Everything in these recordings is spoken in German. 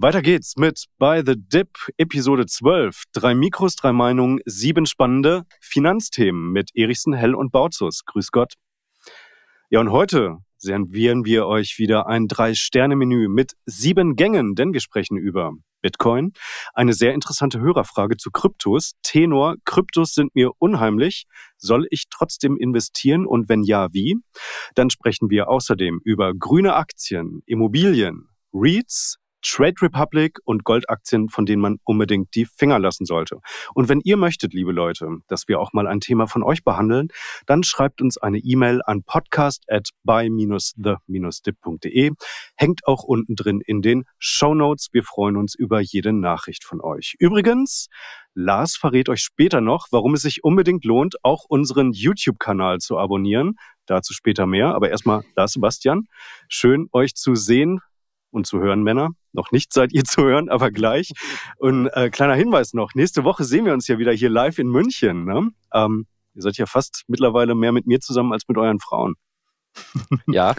Weiter geht's mit By the Dip Episode 12. Drei Mikros, drei Meinungen, sieben spannende Finanzthemen mit Erichsen, Hell und Bautzus. Grüß Gott. Ja, und heute servieren wir euch wieder ein Drei-Sterne-Menü mit sieben Gängen, denn wir sprechen über Bitcoin, eine sehr interessante Hörerfrage zu Kryptos. Tenor, Kryptos sind mir unheimlich. Soll ich trotzdem investieren und wenn ja, wie? Dann sprechen wir außerdem über grüne Aktien, Immobilien, REITs, Trade Republic und Goldaktien, von denen man unbedingt die Finger lassen sollte. Und wenn ihr möchtet, liebe Leute, dass wir auch mal ein Thema von euch behandeln, dann schreibt uns eine E-Mail an podcast at buy-the-dip.de. Hängt auch unten drin in den Show Notes. Wir freuen uns über jede Nachricht von euch. Übrigens, Lars verrät euch später noch, warum es sich unbedingt lohnt, auch unseren YouTube-Kanal zu abonnieren. Dazu später mehr. Aber erstmal, Lars Sebastian, schön euch zu sehen und zu hören, Männer. Noch nicht seid ihr zu hören, aber gleich. Und äh, kleiner Hinweis noch, nächste Woche sehen wir uns ja wieder hier live in München. Ne? Ähm, ihr seid ja fast mittlerweile mehr mit mir zusammen als mit euren Frauen. Ja,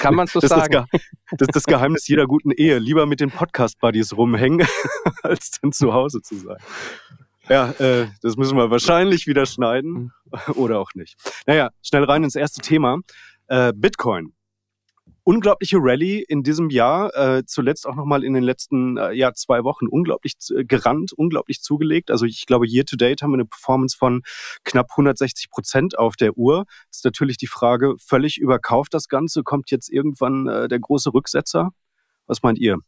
kann man so das sagen. Ist das, das, ist das Geheimnis jeder guten Ehe. Lieber mit den Podcast-Buddies rumhängen, als dann zu Hause zu sein. Ja, äh, das müssen wir wahrscheinlich wieder schneiden oder auch nicht. Naja, schnell rein ins erste Thema. Äh, Bitcoin unglaubliche Rallye in diesem Jahr, äh, zuletzt auch nochmal in den letzten äh, ja, zwei Wochen unglaublich äh, gerannt, unglaublich zugelegt. Also ich glaube, year to date haben wir eine Performance von knapp 160 Prozent auf der Uhr. Ist natürlich die Frage, völlig überkauft das Ganze, kommt jetzt irgendwann äh, der große Rücksetzer? Was meint ihr?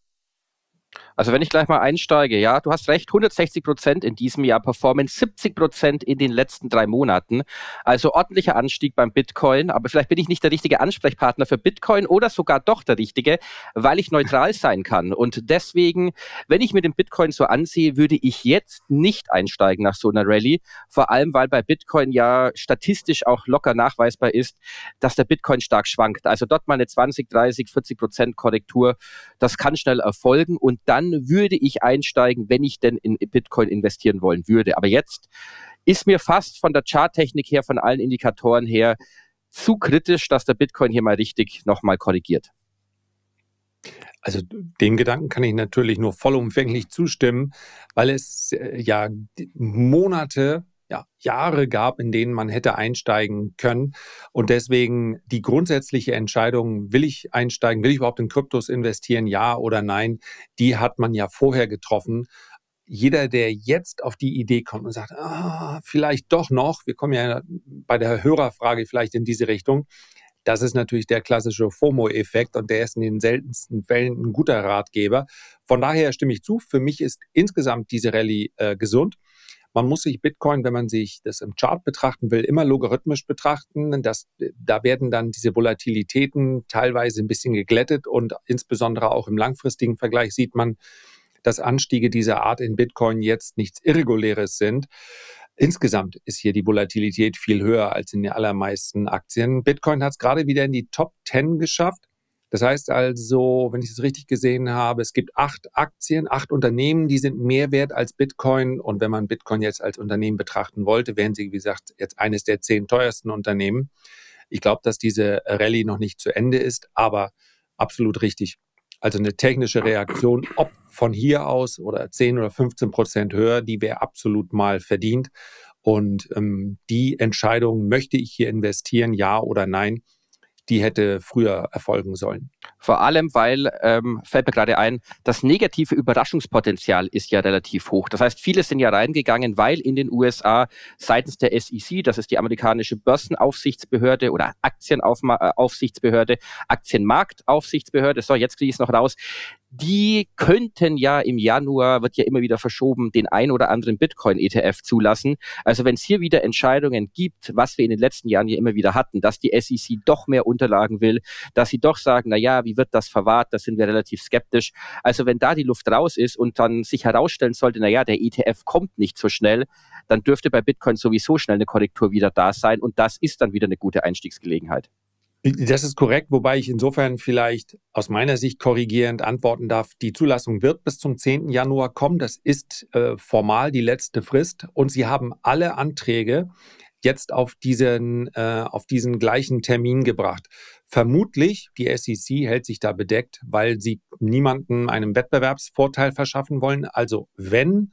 Also wenn ich gleich mal einsteige, ja, du hast recht, 160 Prozent in diesem Jahr Performance, 70 Prozent in den letzten drei Monaten. Also ordentlicher Anstieg beim Bitcoin, aber vielleicht bin ich nicht der richtige Ansprechpartner für Bitcoin oder sogar doch der richtige, weil ich neutral sein kann. Und deswegen, wenn ich mir den Bitcoin so ansehe, würde ich jetzt nicht einsteigen nach so einer Rallye, vor allem weil bei Bitcoin ja statistisch auch locker nachweisbar ist, dass der Bitcoin stark schwankt. Also dort mal eine 20, 30, 40 Prozent Korrektur, das kann schnell erfolgen und dann würde ich einsteigen, wenn ich denn in Bitcoin investieren wollen würde. Aber jetzt ist mir fast von der Charttechnik her, von allen Indikatoren her, zu kritisch, dass der Bitcoin hier mal richtig nochmal korrigiert. Also dem Gedanken kann ich natürlich nur vollumfänglich zustimmen, weil es äh, ja Monate ja, Jahre gab, in denen man hätte einsteigen können. Und deswegen die grundsätzliche Entscheidung, will ich einsteigen, will ich überhaupt in Kryptos investieren, ja oder nein, die hat man ja vorher getroffen. Jeder, der jetzt auf die Idee kommt und sagt, ah, vielleicht doch noch, wir kommen ja bei der Hörerfrage vielleicht in diese Richtung, das ist natürlich der klassische FOMO-Effekt und der ist in den seltensten Fällen ein guter Ratgeber. Von daher stimme ich zu. Für mich ist insgesamt diese Rallye äh, gesund. Man muss sich Bitcoin, wenn man sich das im Chart betrachten will, immer logarithmisch betrachten. Das, da werden dann diese Volatilitäten teilweise ein bisschen geglättet und insbesondere auch im langfristigen Vergleich sieht man, dass Anstiege dieser Art in Bitcoin jetzt nichts Irreguläres sind. Insgesamt ist hier die Volatilität viel höher als in den allermeisten Aktien. Bitcoin hat es gerade wieder in die Top 10 geschafft. Das heißt also, wenn ich es richtig gesehen habe, es gibt acht Aktien, acht Unternehmen, die sind mehr wert als Bitcoin. Und wenn man Bitcoin jetzt als Unternehmen betrachten wollte, wären sie, wie gesagt, jetzt eines der zehn teuersten Unternehmen. Ich glaube, dass diese Rallye noch nicht zu Ende ist, aber absolut richtig. Also eine technische Reaktion, ob von hier aus oder 10 oder 15 Prozent höher, die wäre absolut mal verdient. Und ähm, die Entscheidung, möchte ich hier investieren, ja oder nein, die hätte früher erfolgen sollen. Vor allem, weil, ähm, fällt mir gerade ein, das negative Überraschungspotenzial ist ja relativ hoch. Das heißt, viele sind ja reingegangen, weil in den USA seitens der SEC, das ist die amerikanische Börsenaufsichtsbehörde oder Aktienaufsichtsbehörde, Aktienmarktaufsichtsbehörde, so jetzt kriege ich es noch raus, die könnten ja im Januar, wird ja immer wieder verschoben, den ein oder anderen Bitcoin-ETF zulassen. Also wenn es hier wieder Entscheidungen gibt, was wir in den letzten Jahren ja immer wieder hatten, dass die SEC doch mehr Unterlagen will, dass sie doch sagen, na ja, wie wird das verwahrt, da sind wir relativ skeptisch. Also wenn da die Luft raus ist und dann sich herausstellen sollte, na ja, der ETF kommt nicht so schnell, dann dürfte bei Bitcoin sowieso schnell eine Korrektur wieder da sein und das ist dann wieder eine gute Einstiegsgelegenheit. Das ist korrekt, wobei ich insofern vielleicht aus meiner Sicht korrigierend antworten darf. Die Zulassung wird bis zum 10. Januar kommen. Das ist äh, formal die letzte Frist. Und Sie haben alle Anträge jetzt auf diesen, äh, auf diesen gleichen Termin gebracht. Vermutlich, die SEC hält sich da bedeckt, weil sie niemandem einen Wettbewerbsvorteil verschaffen wollen. Also wenn,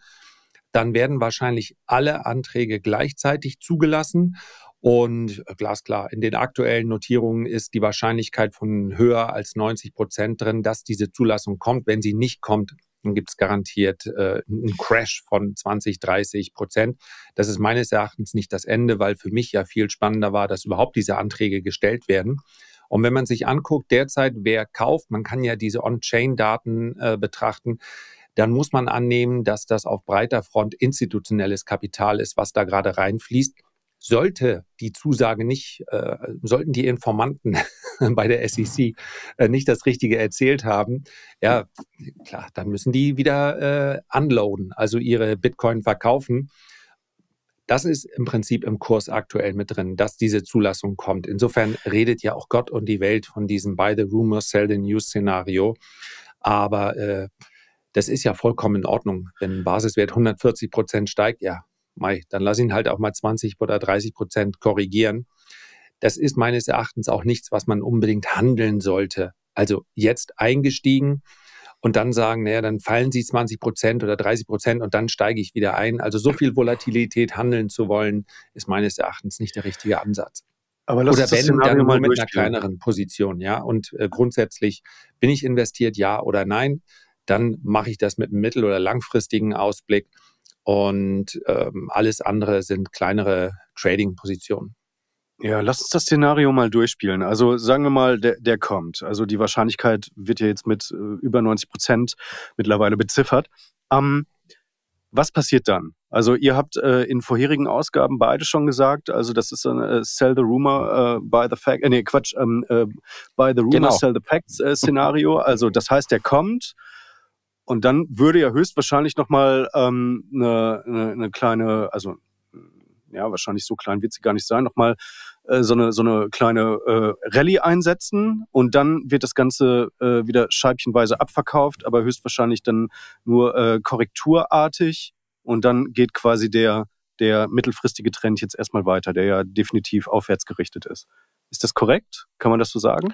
dann werden wahrscheinlich alle Anträge gleichzeitig zugelassen. Und äh, glasklar, in den aktuellen Notierungen ist die Wahrscheinlichkeit von höher als 90 Prozent drin, dass diese Zulassung kommt. Wenn sie nicht kommt, dann gibt es garantiert äh, einen Crash von 20, 30 Prozent. Das ist meines Erachtens nicht das Ende, weil für mich ja viel spannender war, dass überhaupt diese Anträge gestellt werden. Und wenn man sich anguckt, derzeit, wer kauft, man kann ja diese On-Chain-Daten äh, betrachten, dann muss man annehmen, dass das auf breiter Front institutionelles Kapital ist, was da gerade reinfließt sollte die Zusage nicht, äh, sollten die Informanten bei der SEC äh, nicht das Richtige erzählt haben, ja, klar, dann müssen die wieder äh, unloaden, also ihre Bitcoin verkaufen. Das ist im Prinzip im Kurs aktuell mit drin, dass diese Zulassung kommt. Insofern redet ja auch Gott und die Welt von diesem Buy the Rumor, Sell the News Szenario. Aber äh, das ist ja vollkommen in Ordnung. Wenn Basiswert 140 Prozent steigt, ja, Mai, dann lass ihn halt auch mal 20 oder 30 Prozent korrigieren. Das ist meines Erachtens auch nichts, was man unbedingt handeln sollte. Also jetzt eingestiegen und dann sagen, naja, dann fallen sie 20 Prozent oder 30 Prozent und dann steige ich wieder ein. Also so viel Volatilität handeln zu wollen, ist meines Erachtens nicht der richtige Ansatz. Aber lass oder wenn, dann nur mit einer kleineren Position, ja. Und äh, grundsätzlich bin ich investiert, ja oder nein. Dann mache ich das mit einem mittel- oder langfristigen Ausblick. Und ähm, alles andere sind kleinere Trading-Positionen. Ja, lass uns das Szenario mal durchspielen. Also sagen wir mal, der, der kommt. Also die Wahrscheinlichkeit wird ja jetzt mit äh, über 90 Prozent mittlerweile beziffert. Ähm, was passiert dann? Also ihr habt äh, in vorherigen Ausgaben beide schon gesagt, also das ist ein äh, Sell the Rumor äh, by the Fact, äh, nee Quatsch, ähm, äh, by the Rumor genau. Sell the Facts äh, Szenario. Also das heißt, der kommt und dann würde ja höchstwahrscheinlich nochmal ähm, eine, eine, eine kleine, also ja, wahrscheinlich so klein wird sie gar nicht sein, nochmal äh, so, eine, so eine kleine äh, Rallye einsetzen und dann wird das Ganze äh, wieder scheibchenweise abverkauft, aber höchstwahrscheinlich dann nur äh, korrekturartig und dann geht quasi der, der mittelfristige Trend jetzt erstmal weiter, der ja definitiv aufwärts gerichtet ist. Ist das korrekt? Kann man das so sagen?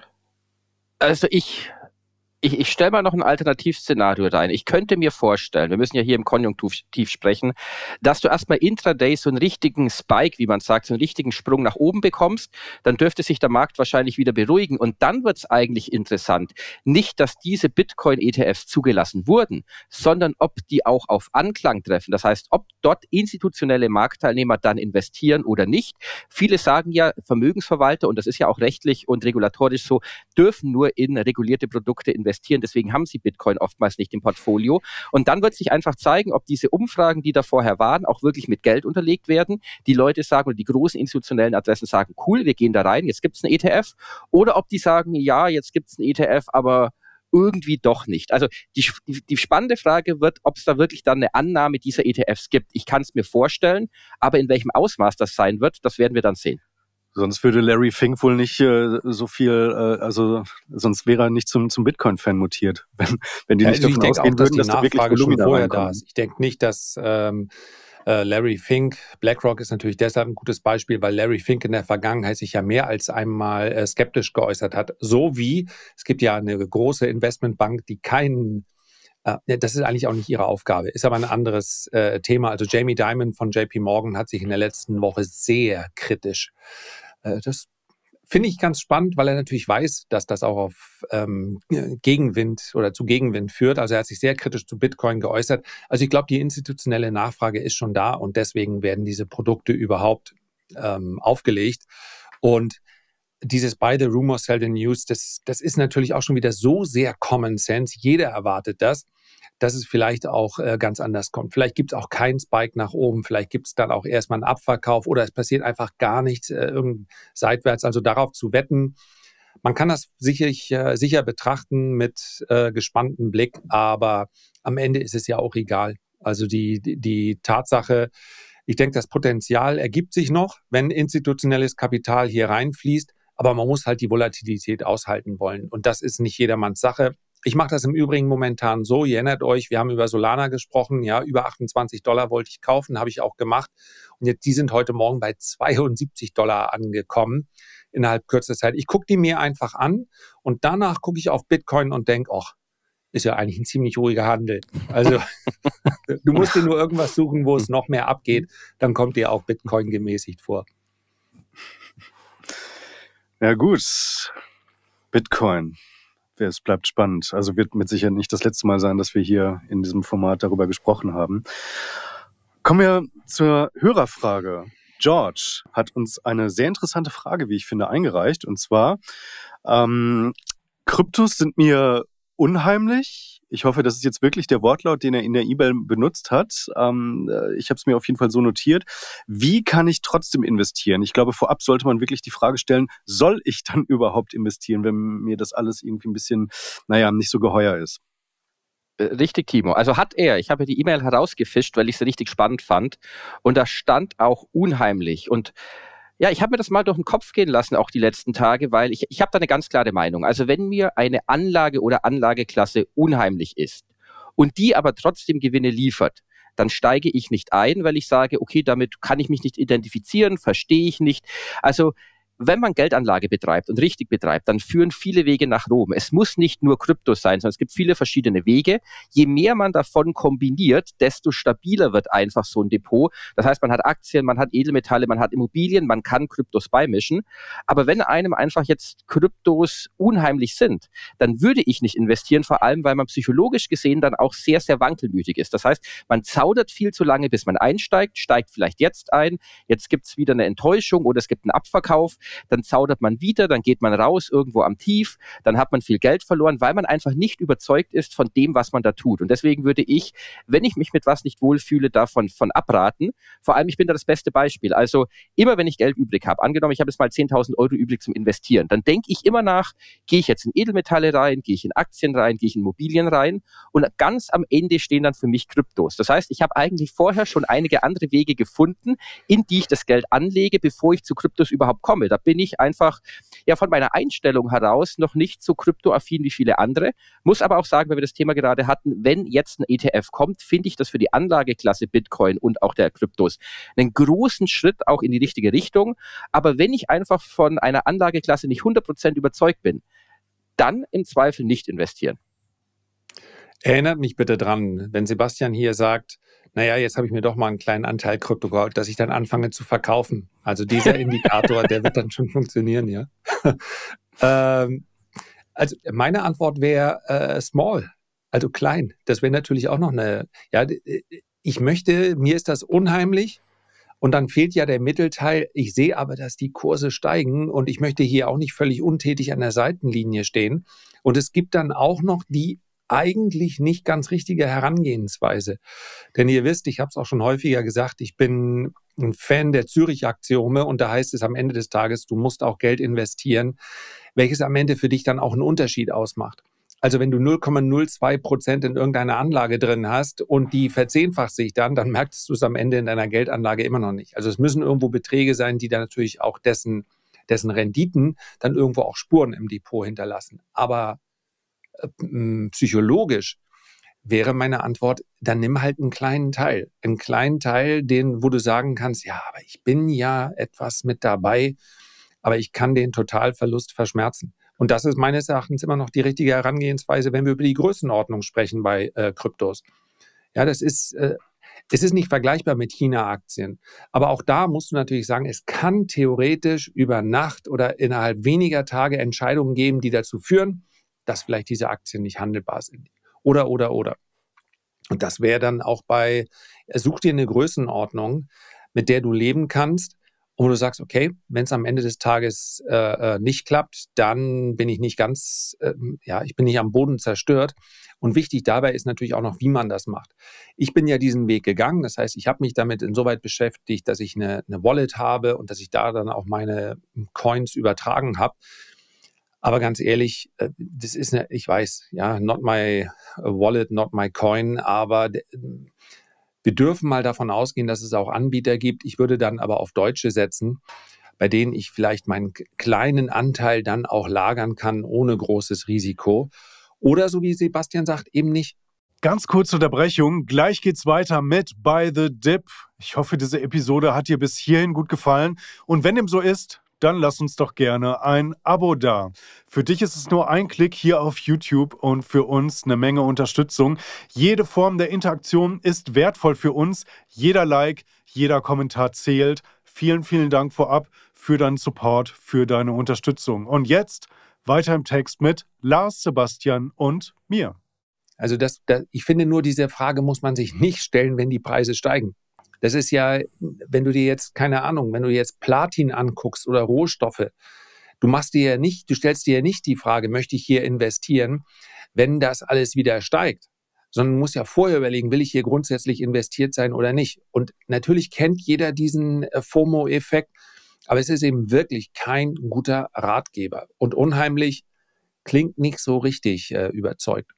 Also ich ich, ich stelle mal noch ein Alternativszenario rein. Ich könnte mir vorstellen, wir müssen ja hier im Konjunktiv sprechen, dass du erstmal intraday so einen richtigen Spike, wie man sagt, so einen richtigen Sprung nach oben bekommst. Dann dürfte sich der Markt wahrscheinlich wieder beruhigen. Und dann wird es eigentlich interessant. Nicht, dass diese Bitcoin-ETFs zugelassen wurden, sondern ob die auch auf Anklang treffen. Das heißt, ob dort institutionelle Marktteilnehmer dann investieren oder nicht. Viele sagen ja, Vermögensverwalter, und das ist ja auch rechtlich und regulatorisch so, dürfen nur in regulierte Produkte investieren investieren. Deswegen haben sie Bitcoin oftmals nicht im Portfolio. Und dann wird sich einfach zeigen, ob diese Umfragen, die da vorher waren, auch wirklich mit Geld unterlegt werden. Die Leute sagen oder die großen institutionellen Adressen sagen, cool, wir gehen da rein, jetzt gibt es einen ETF. Oder ob die sagen, ja, jetzt gibt es einen ETF, aber irgendwie doch nicht. Also die, die, die spannende Frage wird, ob es da wirklich dann eine Annahme dieser ETFs gibt. Ich kann es mir vorstellen, aber in welchem Ausmaß das sein wird, das werden wir dann sehen. Sonst würde Larry Fink wohl nicht äh, so viel, äh, also sonst wäre er nicht zum, zum Bitcoin-Fan mutiert, wenn, wenn die ja, nicht also davon ausgehen auch, würden, dass, dass da wirklich vorher da ist. Ich denke nicht, dass ähm, äh, Larry Fink, BlackRock ist natürlich deshalb ein gutes Beispiel, weil Larry Fink in der Vergangenheit sich ja mehr als einmal äh, skeptisch geäußert hat. So wie es gibt ja eine große Investmentbank, die keinen äh, das ist eigentlich auch nicht ihre Aufgabe, ist aber ein anderes äh, Thema. Also Jamie Dimon von JP Morgan hat sich in der letzten Woche sehr kritisch das finde ich ganz spannend, weil er natürlich weiß, dass das auch auf ähm, Gegenwind oder zu Gegenwind führt. Also er hat sich sehr kritisch zu Bitcoin geäußert. Also ich glaube, die institutionelle Nachfrage ist schon da und deswegen werden diese Produkte überhaupt ähm, aufgelegt. Und dieses Buy the Rumor, Sell the News, das, das ist natürlich auch schon wieder so sehr Common Sense. Jeder erwartet das dass es vielleicht auch äh, ganz anders kommt. Vielleicht gibt es auch keinen Spike nach oben, vielleicht gibt es dann auch erstmal einen Abverkauf oder es passiert einfach gar nichts äh, seitwärts. Also darauf zu wetten, man kann das sicherlich, äh, sicher betrachten mit äh, gespanntem Blick, aber am Ende ist es ja auch egal. Also die, die, die Tatsache, ich denke, das Potenzial ergibt sich noch, wenn institutionelles Kapital hier reinfließt. Aber man muss halt die Volatilität aushalten wollen. Und das ist nicht jedermanns Sache. Ich mache das im Übrigen momentan so. Ihr erinnert euch, wir haben über Solana gesprochen. Ja, über 28 Dollar wollte ich kaufen, habe ich auch gemacht. Und jetzt, die sind heute Morgen bei 72 Dollar angekommen. innerhalb kürzester Zeit. Ich gucke die mir einfach an und danach gucke ich auf Bitcoin und denke, ach, ist ja eigentlich ein ziemlich ruhiger Handel. Also du musst dir nur irgendwas suchen, wo es noch mehr abgeht, dann kommt dir auch Bitcoin gemäßigt vor. Ja gut, Bitcoin. Es bleibt spannend. Also wird mit Sicherheit nicht das letzte Mal sein, dass wir hier in diesem Format darüber gesprochen haben. Kommen wir zur Hörerfrage. George hat uns eine sehr interessante Frage, wie ich finde, eingereicht. Und zwar, ähm, Kryptos sind mir unheimlich. Ich hoffe, das ist jetzt wirklich der Wortlaut, den er in der E-Mail benutzt hat. Ähm, äh, ich habe es mir auf jeden Fall so notiert. Wie kann ich trotzdem investieren? Ich glaube, vorab sollte man wirklich die Frage stellen, soll ich dann überhaupt investieren, wenn mir das alles irgendwie ein bisschen, naja, nicht so geheuer ist? Äh, richtig, Timo. Also hat er, ich habe die E-Mail herausgefischt, weil ich sie richtig spannend fand. Und da stand auch unheimlich. Und ja, ich habe mir das mal durch den Kopf gehen lassen, auch die letzten Tage, weil ich, ich habe da eine ganz klare Meinung. Also wenn mir eine Anlage oder Anlageklasse unheimlich ist und die aber trotzdem Gewinne liefert, dann steige ich nicht ein, weil ich sage, okay, damit kann ich mich nicht identifizieren, verstehe ich nicht. Also wenn man Geldanlage betreibt und richtig betreibt, dann führen viele Wege nach Rom. Es muss nicht nur Krypto sein, sondern es gibt viele verschiedene Wege. Je mehr man davon kombiniert, desto stabiler wird einfach so ein Depot. Das heißt, man hat Aktien, man hat Edelmetalle, man hat Immobilien, man kann Kryptos beimischen. Aber wenn einem einfach jetzt Kryptos unheimlich sind, dann würde ich nicht investieren, vor allem weil man psychologisch gesehen dann auch sehr, sehr wankelmütig ist. Das heißt, man zaudert viel zu lange, bis man einsteigt, steigt vielleicht jetzt ein, jetzt gibt's wieder eine Enttäuschung oder es gibt einen Abverkauf dann zaudert man wieder, dann geht man raus irgendwo am Tief, dann hat man viel Geld verloren, weil man einfach nicht überzeugt ist von dem, was man da tut. Und deswegen würde ich, wenn ich mich mit was nicht wohlfühle, davon von abraten. Vor allem, ich bin da das beste Beispiel. Also immer, wenn ich Geld übrig habe, angenommen, ich habe jetzt mal 10.000 Euro übrig zum Investieren, dann denke ich immer nach, gehe ich jetzt in Edelmetalle rein, gehe ich in Aktien rein, gehe ich in Immobilien rein und ganz am Ende stehen dann für mich Kryptos. Das heißt, ich habe eigentlich vorher schon einige andere Wege gefunden, in die ich das Geld anlege, bevor ich zu Kryptos überhaupt komme. Da bin ich einfach ja von meiner Einstellung heraus noch nicht so kryptoaffin wie viele andere. Muss aber auch sagen, weil wir das Thema gerade hatten, wenn jetzt ein ETF kommt, finde ich das für die Anlageklasse Bitcoin und auch der Kryptos einen großen Schritt auch in die richtige Richtung. Aber wenn ich einfach von einer Anlageklasse nicht 100% überzeugt bin, dann im Zweifel nicht investieren. Erinnert mich bitte dran, wenn Sebastian hier sagt, naja, jetzt habe ich mir doch mal einen kleinen Anteil Krypto geholt, dass ich dann anfange zu verkaufen. Also dieser Indikator, der wird dann schon funktionieren, ja. ähm, also meine Antwort wäre äh, small, also klein. Das wäre natürlich auch noch eine, ja, ich möchte, mir ist das unheimlich, und dann fehlt ja der Mittelteil. Ich sehe aber, dass die Kurse steigen und ich möchte hier auch nicht völlig untätig an der Seitenlinie stehen. Und es gibt dann auch noch die eigentlich nicht ganz richtige Herangehensweise. Denn ihr wisst, ich habe es auch schon häufiger gesagt, ich bin ein Fan der Zürich-Axiome und da heißt es am Ende des Tages, du musst auch Geld investieren, welches am Ende für dich dann auch einen Unterschied ausmacht. Also wenn du 0,02 Prozent in irgendeiner Anlage drin hast und die verzehnfacht sich dann, dann merkst du es am Ende in deiner Geldanlage immer noch nicht. Also es müssen irgendwo Beträge sein, die dann natürlich auch dessen, dessen Renditen dann irgendwo auch Spuren im Depot hinterlassen. Aber psychologisch wäre meine Antwort, dann nimm halt einen kleinen Teil. Einen kleinen Teil, den, wo du sagen kannst, ja, aber ich bin ja etwas mit dabei, aber ich kann den Totalverlust verschmerzen. Und das ist meines Erachtens immer noch die richtige Herangehensweise, wenn wir über die Größenordnung sprechen bei äh, Kryptos. Ja, das ist, äh, es ist nicht vergleichbar mit China-Aktien. Aber auch da musst du natürlich sagen, es kann theoretisch über Nacht oder innerhalb weniger Tage Entscheidungen geben, die dazu führen, dass vielleicht diese Aktien nicht handelbar sind. Oder, oder, oder. Und das wäre dann auch bei, such dir eine Größenordnung, mit der du leben kannst, und du sagst, okay, wenn es am Ende des Tages äh, äh, nicht klappt, dann bin ich nicht ganz, äh, ja, ich bin nicht am Boden zerstört. Und wichtig dabei ist natürlich auch noch, wie man das macht. Ich bin ja diesen Weg gegangen, das heißt, ich habe mich damit insoweit beschäftigt, dass ich eine, eine Wallet habe und dass ich da dann auch meine Coins übertragen habe. Aber ganz ehrlich, äh, das ist eine, ich weiß, ja, not my wallet, not my coin, aber wir dürfen mal davon ausgehen, dass es auch Anbieter gibt. Ich würde dann aber auf Deutsche setzen, bei denen ich vielleicht meinen kleinen Anteil dann auch lagern kann, ohne großes Risiko. Oder so wie Sebastian sagt, eben nicht. Ganz kurze Unterbrechung. Gleich geht's weiter mit By the Dip. Ich hoffe, diese Episode hat dir bis hierhin gut gefallen. Und wenn dem so ist, dann lass uns doch gerne ein Abo da. Für dich ist es nur ein Klick hier auf YouTube und für uns eine Menge Unterstützung. Jede Form der Interaktion ist wertvoll für uns. Jeder Like, jeder Kommentar zählt. Vielen, vielen Dank vorab für deinen Support, für deine Unterstützung. Und jetzt weiter im Text mit Lars, Sebastian und mir. Also das, das, ich finde nur, diese Frage muss man sich nicht stellen, wenn die Preise steigen. Das ist ja, wenn du dir jetzt, keine Ahnung, wenn du jetzt Platin anguckst oder Rohstoffe, du machst dir ja nicht, du stellst dir ja nicht die Frage, möchte ich hier investieren, wenn das alles wieder steigt, sondern musst ja vorher überlegen, will ich hier grundsätzlich investiert sein oder nicht. Und natürlich kennt jeder diesen äh, FOMO-Effekt, aber es ist eben wirklich kein guter Ratgeber. Und unheimlich klingt nicht so richtig äh, überzeugt.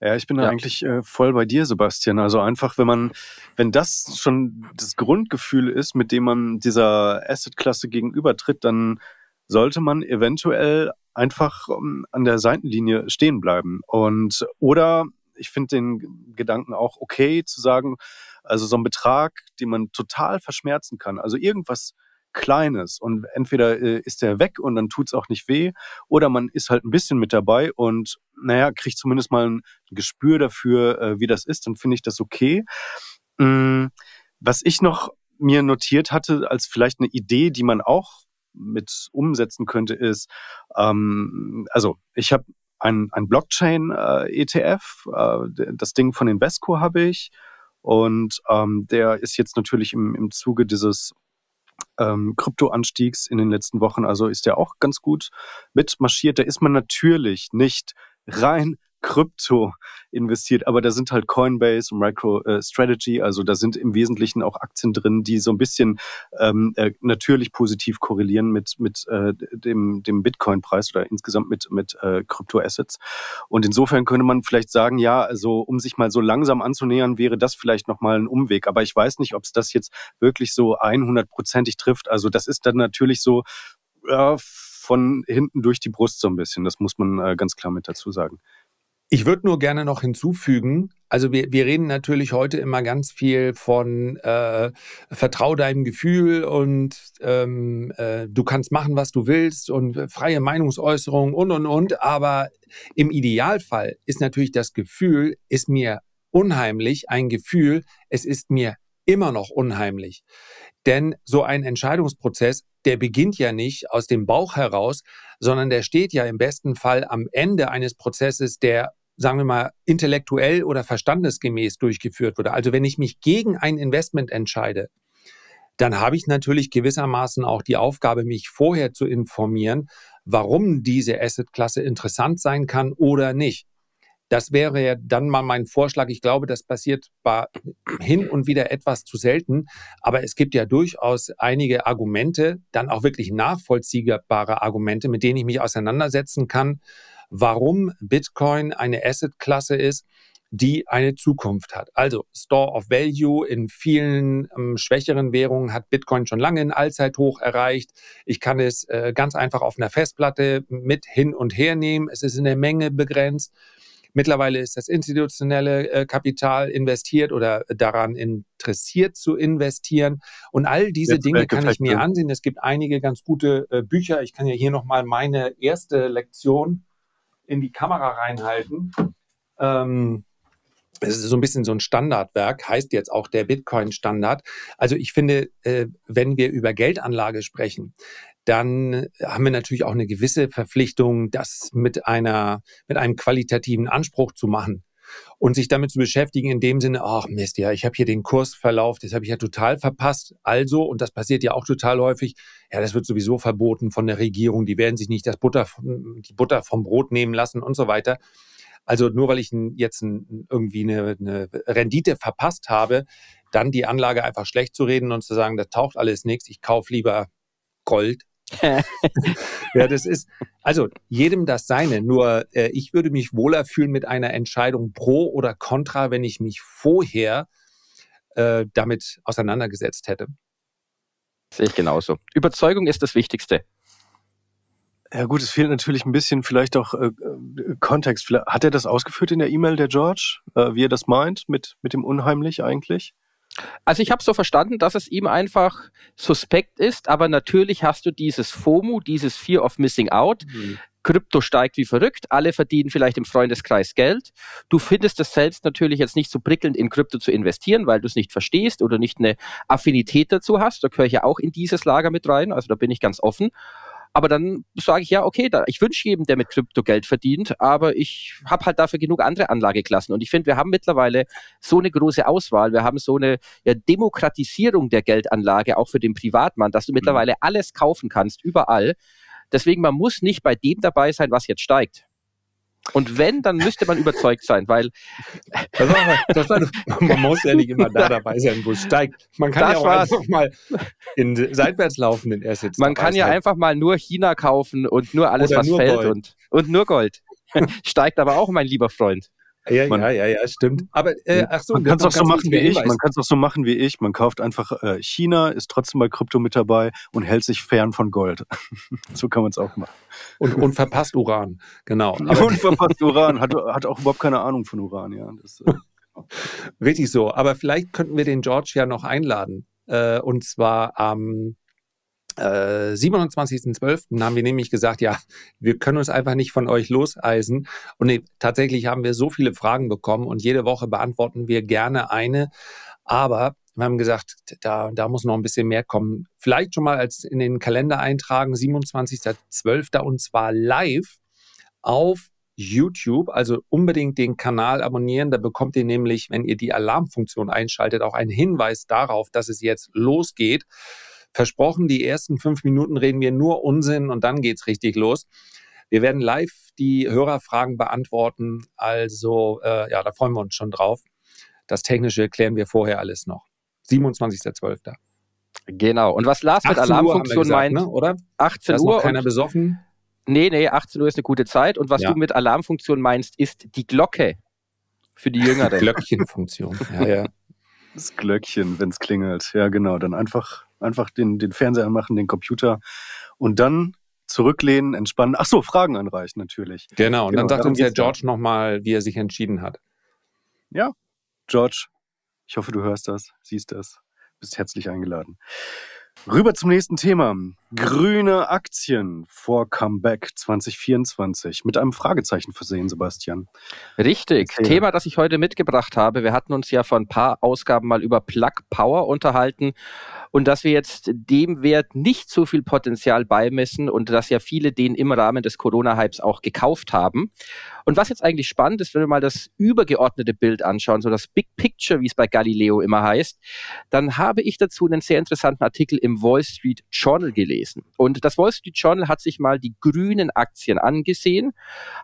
Ja, ich bin da ja. eigentlich äh, voll bei dir, Sebastian. Also einfach, wenn man, wenn das schon das Grundgefühl ist, mit dem man dieser Asset-Klasse gegenübertritt, dann sollte man eventuell einfach um, ähm, an der Seitenlinie stehen bleiben. Und oder ich finde den Gedanken auch okay zu sagen, also so ein Betrag, den man total verschmerzen kann, also irgendwas Kleines und entweder äh, ist der weg und dann tut's auch nicht weh oder man ist halt ein bisschen mit dabei und naja, kriegt zumindest mal ein Gespür dafür, äh, wie das ist, dann finde ich das okay. Mm, was ich noch mir notiert hatte als vielleicht eine Idee, die man auch mit umsetzen könnte, ist, ähm, also ich habe ein, ein Blockchain-ETF, äh, äh, das Ding von Invesco habe ich und ähm, der ist jetzt natürlich im, im Zuge dieses ähm, Kryptoanstiegs in den letzten Wochen. Also ist der auch ganz gut mitmarschiert. Da ist man natürlich nicht rein Krypto investiert, aber da sind halt Coinbase und MicroStrategy, also da sind im Wesentlichen auch Aktien drin, die so ein bisschen ähm, äh, natürlich positiv korrelieren mit mit äh, dem dem Bitcoin-Preis oder insgesamt mit mit äh, Kryptoassets. Und insofern könnte man vielleicht sagen, ja, also um sich mal so langsam anzunähern, wäre das vielleicht noch mal ein Umweg. Aber ich weiß nicht, ob es das jetzt wirklich so 100%ig trifft. Also das ist dann natürlich so äh, von hinten durch die Brust so ein bisschen. Das muss man äh, ganz klar mit dazu sagen. Ich würde nur gerne noch hinzufügen, also wir, wir reden natürlich heute immer ganz viel von äh, Vertrau deinem Gefühl und ähm, äh, du kannst machen, was du willst und freie Meinungsäußerung und und und. Aber im Idealfall ist natürlich das Gefühl, ist mir unheimlich, ein Gefühl, es ist mir immer noch unheimlich. Denn so ein Entscheidungsprozess, der beginnt ja nicht aus dem Bauch heraus, sondern der steht ja im besten Fall am Ende eines Prozesses, der sagen wir mal, intellektuell oder verstandesgemäß durchgeführt wurde. Also wenn ich mich gegen ein Investment entscheide, dann habe ich natürlich gewissermaßen auch die Aufgabe, mich vorher zu informieren, warum diese Assetklasse interessant sein kann oder nicht. Das wäre ja dann mal mein Vorschlag. Ich glaube, das passiert hin und wieder etwas zu selten. Aber es gibt ja durchaus einige Argumente, dann auch wirklich nachvollziehbare Argumente, mit denen ich mich auseinandersetzen kann, warum Bitcoin eine Assetklasse ist, die eine Zukunft hat. Also Store of Value in vielen ähm, schwächeren Währungen hat Bitcoin schon lange ein Allzeithoch erreicht. Ich kann es äh, ganz einfach auf einer Festplatte mit hin und her nehmen. Es ist in der Menge begrenzt. Mittlerweile ist das institutionelle äh, Kapital investiert oder daran interessiert zu investieren. Und all diese Jetzt Dinge kann ich mir ansehen. Es gibt einige ganz gute äh, Bücher. Ich kann ja hier nochmal meine erste Lektion in die Kamera reinhalten. Ähm, es ist so ein bisschen so ein Standardwerk, heißt jetzt auch der Bitcoin-Standard. Also ich finde, äh, wenn wir über Geldanlage sprechen, dann haben wir natürlich auch eine gewisse Verpflichtung, das mit einer, mit einem qualitativen Anspruch zu machen und sich damit zu beschäftigen in dem Sinne, ach Mist, ja, ich habe hier den Kursverlauf, das habe ich ja total verpasst. Also, und das passiert ja auch total häufig, ja, das wird sowieso verboten von der Regierung, die werden sich nicht das Butter, die Butter vom Brot nehmen lassen und so weiter. Also nur weil ich jetzt irgendwie eine, eine Rendite verpasst habe, dann die Anlage einfach schlecht zu reden und zu sagen, da taucht alles nichts, ich kaufe lieber Gold ja, das ist, also jedem das seine. Nur äh, ich würde mich wohler fühlen mit einer Entscheidung pro oder contra, wenn ich mich vorher äh, damit auseinandergesetzt hätte. Sehe ich genauso. Überzeugung ist das Wichtigste. Ja gut, es fehlt natürlich ein bisschen vielleicht auch äh, Kontext. Hat er das ausgeführt in der E-Mail, der George, äh, wie er das meint mit, mit dem Unheimlich eigentlich? Also ich habe so verstanden, dass es ihm einfach suspekt ist, aber natürlich hast du dieses FOMO, dieses Fear of Missing Out. Mhm. Krypto steigt wie verrückt, alle verdienen vielleicht im Freundeskreis Geld. Du findest es selbst natürlich jetzt nicht so prickelnd, in Krypto zu investieren, weil du es nicht verstehst oder nicht eine Affinität dazu hast. Da gehöre ich ja auch in dieses Lager mit rein, also da bin ich ganz offen. Aber dann sage ich ja, okay, da, ich wünsche jedem, der mit Krypto Geld verdient, aber ich habe halt dafür genug andere Anlageklassen. Und ich finde, wir haben mittlerweile so eine große Auswahl, wir haben so eine ja, Demokratisierung der Geldanlage, auch für den Privatmann, dass du mhm. mittlerweile alles kaufen kannst, überall. Deswegen, man muss nicht bei dem dabei sein, was jetzt steigt. Und wenn, dann müsste man überzeugt sein, weil. Das war, das war, man muss ja nicht immer da dabei sein, wo es steigt. Man kann das ja auch war's. einfach mal in seitwärts laufenden Assets. Man kann ja sein. einfach mal nur China kaufen und nur alles, Oder was fällt und, und nur Gold. steigt aber auch, mein lieber Freund. Ja, man, ja, ja, ja, stimmt. Aber äh, ach so, man kann es auch so machen wie ich. Man kann es auch so machen wie ich. Man kauft einfach äh, China, ist trotzdem bei Krypto mit dabei und hält sich fern von Gold. so kann man es auch machen. Und, und verpasst Uran, genau. Aber und verpasst Uran, hat, hat auch überhaupt keine Ahnung von Uran, ja. Das, äh, Richtig so. Aber vielleicht könnten wir den George ja noch einladen. Äh, und zwar am äh, 27.12. haben wir nämlich gesagt, ja, wir können uns einfach nicht von euch loseisen. Und nee, tatsächlich haben wir so viele Fragen bekommen und jede Woche beantworten wir gerne eine. Aber wir haben gesagt, da, da muss noch ein bisschen mehr kommen. Vielleicht schon mal als in den Kalender eintragen, 27.12. und zwar live auf YouTube. Also unbedingt den Kanal abonnieren. Da bekommt ihr nämlich, wenn ihr die Alarmfunktion einschaltet, auch einen Hinweis darauf, dass es jetzt losgeht. Versprochen, die ersten fünf Minuten reden wir nur Unsinn und dann geht's richtig los. Wir werden live die Hörerfragen beantworten. Also, äh, ja, da freuen wir uns schon drauf. Das Technische klären wir vorher alles noch. 27.12. Genau. Und was Lars mit Alarmfunktion gesagt, meint, ne, oder? 18 Uhr. Noch keiner besoffen? Nee, nee, 18 Uhr ist eine gute Zeit. Und was ja. du mit Alarmfunktion meinst, ist die Glocke für die Jüngeren. Glöckchenfunktion. Ja, ja. Das Glöckchen, wenn es klingelt. Ja, genau. Dann einfach Einfach den, den Fernseher anmachen, den Computer und dann zurücklehnen, entspannen. Ach so, Fragen anreichen natürlich. Genau, und genau, dann sagt uns der George nochmal, wie er sich entschieden hat. Ja, George, ich hoffe, du hörst das, siehst das, bist herzlich eingeladen. Rüber zum nächsten Thema. Grüne Aktien vor Comeback 2024 mit einem Fragezeichen versehen, Sebastian. Richtig. Erzähl. Thema, das ich heute mitgebracht habe. Wir hatten uns ja vor ein paar Ausgaben mal über Plug Power unterhalten und dass wir jetzt dem Wert nicht so viel Potenzial beimessen und dass ja viele den im Rahmen des Corona-Hypes auch gekauft haben. Und was jetzt eigentlich spannend ist, wenn wir mal das übergeordnete Bild anschauen, so das Big Picture, wie es bei Galileo immer heißt, dann habe ich dazu einen sehr interessanten Artikel im Wall Street Journal gelesen. Und das Wall Street Journal hat sich mal die grünen Aktien angesehen,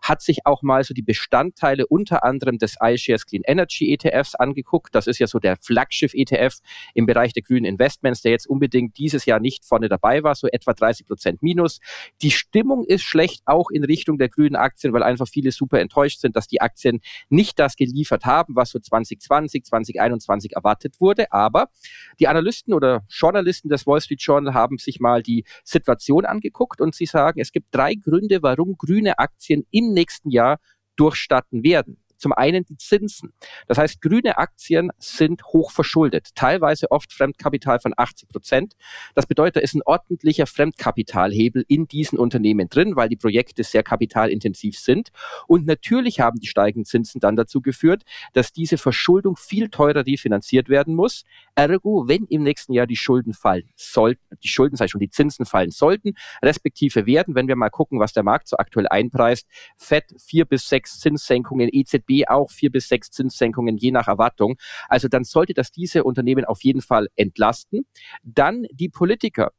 hat sich auch mal so die Bestandteile unter anderem des iShares Clean Energy ETFs angeguckt. Das ist ja so der Flaggschiff ETF im Bereich der grünen Investments, der jetzt unbedingt dieses Jahr nicht vorne dabei war, so etwa 30 Prozent minus. Die Stimmung ist schlecht, auch in Richtung der grünen Aktien, weil einfach viele super enttäuscht sind, dass die Aktien nicht das geliefert haben, was so 2020, 2021 erwartet wurde. Aber die Analysten oder Journalisten des Wall Street Journal haben sich mal die Situation angeguckt und sie sagen, es gibt drei Gründe, warum grüne Aktien im nächsten Jahr durchstatten werden. Zum einen die Zinsen. Das heißt, grüne Aktien sind hoch verschuldet, teilweise oft Fremdkapital von 80 Prozent. Das bedeutet, da ist ein ordentlicher Fremdkapitalhebel in diesen Unternehmen drin, weil die Projekte sehr kapitalintensiv sind. Und natürlich haben die steigenden Zinsen dann dazu geführt, dass diese Verschuldung viel teurer refinanziert werden muss. Ergo, wenn im nächsten Jahr die Schulden fallen sollten, die Schulden, sei schon die Zinsen fallen sollten, respektive werden, wenn wir mal gucken, was der Markt so aktuell einpreist, FED vier bis sechs Zinssenkungen, EZB EZB auch vier bis sechs Zinssenkungen je nach Erwartung. Also dann sollte das diese Unternehmen auf jeden Fall entlasten. Dann die Politiker.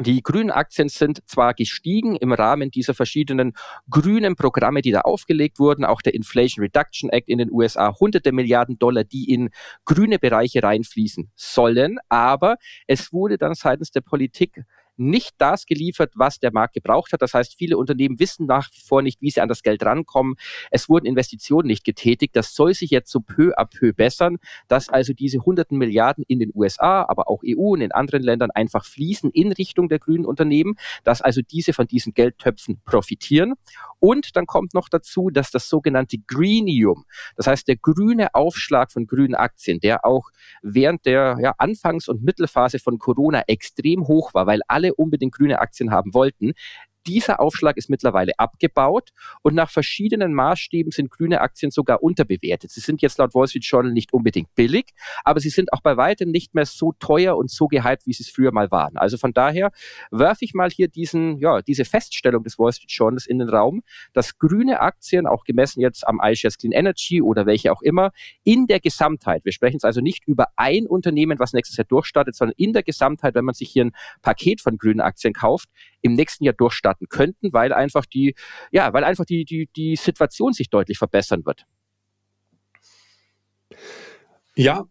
Die grünen Aktien sind zwar gestiegen im Rahmen dieser verschiedenen grünen Programme, die da aufgelegt wurden, auch der Inflation Reduction Act in den USA, hunderte Milliarden Dollar, die in grüne Bereiche reinfließen sollen, aber es wurde dann seitens der Politik nicht das geliefert, was der Markt gebraucht hat. Das heißt, viele Unternehmen wissen nach wie vor nicht, wie sie an das Geld rankommen. Es wurden Investitionen nicht getätigt. Das soll sich jetzt so peu à peu bessern, dass also diese hunderten Milliarden in den USA, aber auch EU und in anderen Ländern einfach fließen in Richtung der grünen Unternehmen, dass also diese von diesen Geldtöpfen profitieren. Und dann kommt noch dazu, dass das sogenannte Greenium, das heißt der grüne Aufschlag von grünen Aktien, der auch während der ja, Anfangs- und Mittelphase von Corona extrem hoch war, weil alle unbedingt grüne Aktien haben wollten, dieser Aufschlag ist mittlerweile abgebaut und nach verschiedenen Maßstäben sind grüne Aktien sogar unterbewertet. Sie sind jetzt laut Wall Street Journal nicht unbedingt billig, aber sie sind auch bei weitem nicht mehr so teuer und so gehypt, wie sie es früher mal waren. Also von daher werfe ich mal hier diesen, ja, diese Feststellung des Wall Street Journals in den Raum, dass grüne Aktien, auch gemessen jetzt am iShares Clean Energy oder welche auch immer, in der Gesamtheit, wir sprechen jetzt also nicht über ein Unternehmen, was nächstes Jahr durchstartet, sondern in der Gesamtheit, wenn man sich hier ein Paket von grünen Aktien kauft, im nächsten Jahr durchstartet starten könnten, weil einfach die, ja, weil einfach die, die, die Situation sich deutlich verbessern wird. Ja,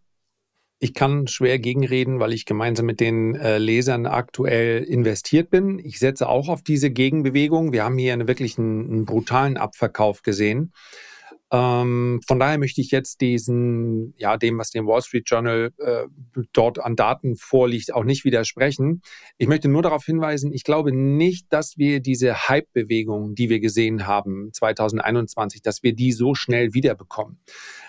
ich kann schwer gegenreden, weil ich gemeinsam mit den äh, Lesern aktuell investiert bin. Ich setze auch auf diese Gegenbewegung. Wir haben hier einen wirklich einen brutalen Abverkauf gesehen. Ähm, von daher möchte ich jetzt diesen, ja, dem, was dem Wall Street Journal äh, dort an Daten vorliegt, auch nicht widersprechen. Ich möchte nur darauf hinweisen, ich glaube nicht, dass wir diese Hype-Bewegung, die wir gesehen haben 2021, dass wir die so schnell wiederbekommen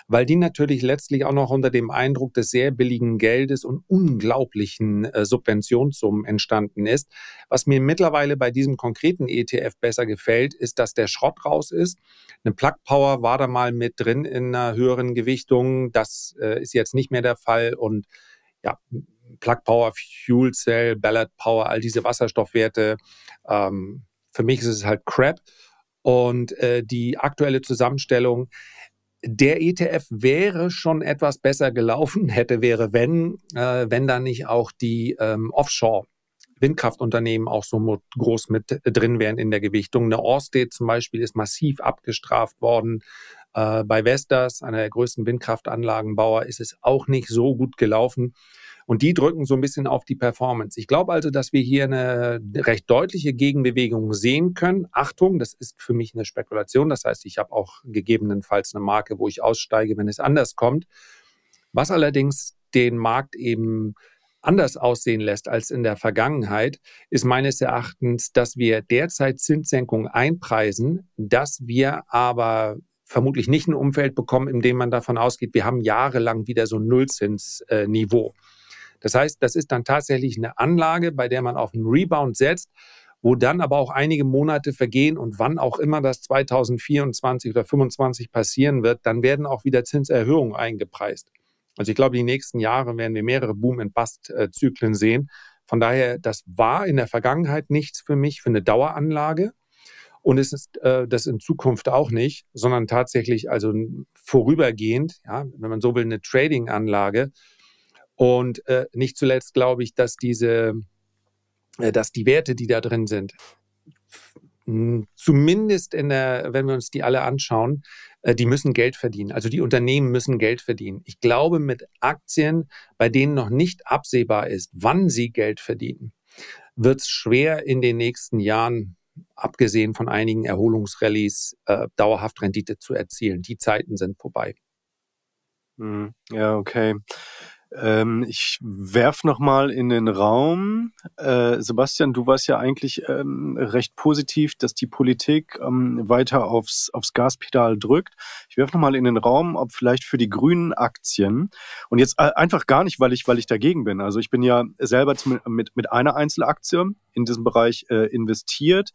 weil die natürlich letztlich auch noch unter dem Eindruck des sehr billigen Geldes und unglaublichen äh, Subventionssummen entstanden ist. Was mir mittlerweile bei diesem konkreten ETF besser gefällt, ist, dass der Schrott raus ist. Eine Plug Power war da mal mit drin in einer höheren Gewichtung. Das äh, ist jetzt nicht mehr der Fall und ja, Plug Power, Fuel Cell, Ballard Power, all diese Wasserstoffwerte. Ähm, für mich ist es halt Crap. Und äh, die aktuelle Zusammenstellung der ETF wäre schon etwas besser gelaufen, hätte wäre wenn, äh, wenn da nicht auch die ähm, Offshore Windkraftunternehmen auch so groß mit drin wären in der Gewichtung. Eine Orsted zum Beispiel ist massiv abgestraft worden. Äh, bei Vestas, einer der größten Windkraftanlagenbauer, ist es auch nicht so gut gelaufen. Und die drücken so ein bisschen auf die Performance. Ich glaube also, dass wir hier eine recht deutliche Gegenbewegung sehen können. Achtung, das ist für mich eine Spekulation. Das heißt, ich habe auch gegebenenfalls eine Marke, wo ich aussteige, wenn es anders kommt. Was allerdings den Markt eben anders aussehen lässt als in der Vergangenheit, ist meines Erachtens, dass wir derzeit Zinssenkungen einpreisen, dass wir aber vermutlich nicht ein Umfeld bekommen, in dem man davon ausgeht, wir haben jahrelang wieder so ein Nullzinsniveau. Das heißt, das ist dann tatsächlich eine Anlage, bei der man auf einen Rebound setzt, wo dann aber auch einige Monate vergehen und wann auch immer das 2024 oder 2025 passieren wird, dann werden auch wieder Zinserhöhungen eingepreist. Also ich glaube, die nächsten Jahre werden wir mehrere Boom-and-Bust-Zyklen sehen. Von daher, das war in der Vergangenheit nichts für mich, für eine Daueranlage. Und es ist äh, das in Zukunft auch nicht, sondern tatsächlich also vorübergehend, ja, wenn man so will, eine Trading-Anlage, und äh, nicht zuletzt glaube ich, dass diese, äh, dass die Werte, die da drin sind, zumindest in der, wenn wir uns die alle anschauen, äh, die müssen Geld verdienen. Also die Unternehmen müssen Geld verdienen. Ich glaube, mit Aktien, bei denen noch nicht absehbar ist, wann sie Geld verdienen, wird es schwer in den nächsten Jahren, abgesehen von einigen Erholungsrallies, äh, dauerhaft Rendite zu erzielen. Die Zeiten sind vorbei. Hm, ja, okay. Ähm, ich werf noch mal in den Raum. Äh, Sebastian, du warst ja eigentlich ähm, recht positiv, dass die Politik ähm, weiter aufs, aufs Gaspedal drückt. Ich werf noch mal in den Raum, ob vielleicht für die grünen Aktien und jetzt äh, einfach gar nicht, weil ich, weil ich dagegen bin. Also ich bin ja selber mit, mit einer Einzelaktie in diesem Bereich äh, investiert.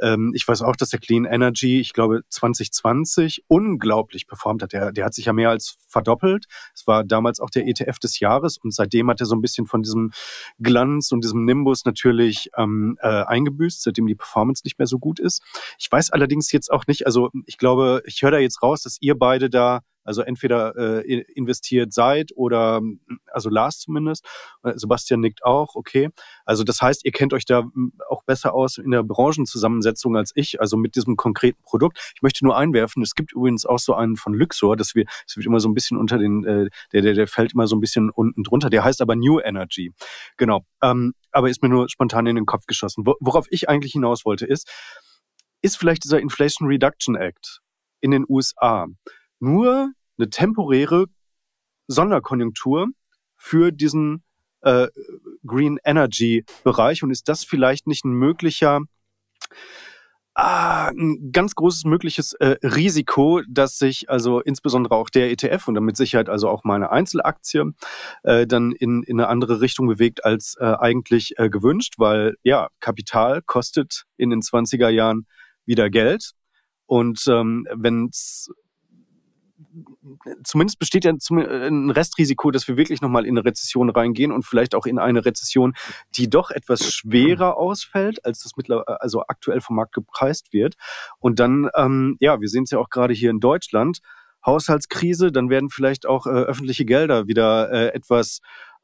Ähm, ich weiß auch, dass der Clean Energy, ich glaube 2020 unglaublich performt hat. Der, der hat sich ja mehr als verdoppelt. Es war damals auch der ETF des Jahres und seitdem hat er so ein bisschen von diesem Glanz und diesem Nimbus natürlich ähm, äh, eingebüßt, seitdem die Performance nicht mehr so gut ist. Ich weiß allerdings jetzt auch nicht, also ich glaube, ich höre da jetzt raus, dass ihr beide da also entweder äh, investiert seid oder also Lars zumindest. Äh, Sebastian nickt auch, okay. Also das heißt, ihr kennt euch da hm, auch besser aus in der Branchenzusammensetzung als ich, also mit diesem konkreten Produkt. Ich möchte nur einwerfen, es gibt übrigens auch so einen von Luxor, dass wir, das wird immer so ein bisschen unter den, äh, der, der, der fällt immer so ein bisschen unten drunter, der heißt aber New Energy. Genau. Ähm, aber ist mir nur spontan in den Kopf geschossen. Worauf ich eigentlich hinaus wollte, ist, ist vielleicht dieser Inflation Reduction Act in den USA nur eine temporäre Sonderkonjunktur für diesen äh, Green Energy Bereich und ist das vielleicht nicht ein möglicher Ah, ein ganz großes mögliches äh, Risiko, dass sich also insbesondere auch der ETF und damit Sicherheit also auch meine Einzelaktie äh, dann in, in eine andere Richtung bewegt als äh, eigentlich äh, gewünscht, weil ja, Kapital kostet in den 20er Jahren wieder Geld. Und ähm, wenn es zumindest besteht ja ein Restrisiko, dass wir wirklich nochmal in eine Rezession reingehen und vielleicht auch in eine Rezession, die doch etwas schwerer ausfällt, als das mittlerweile, also aktuell vom Markt gepreist wird. Und dann, ähm, ja, wir sehen es ja auch gerade hier in Deutschland, Haushaltskrise, dann werden vielleicht auch äh, öffentliche Gelder wieder äh, etwas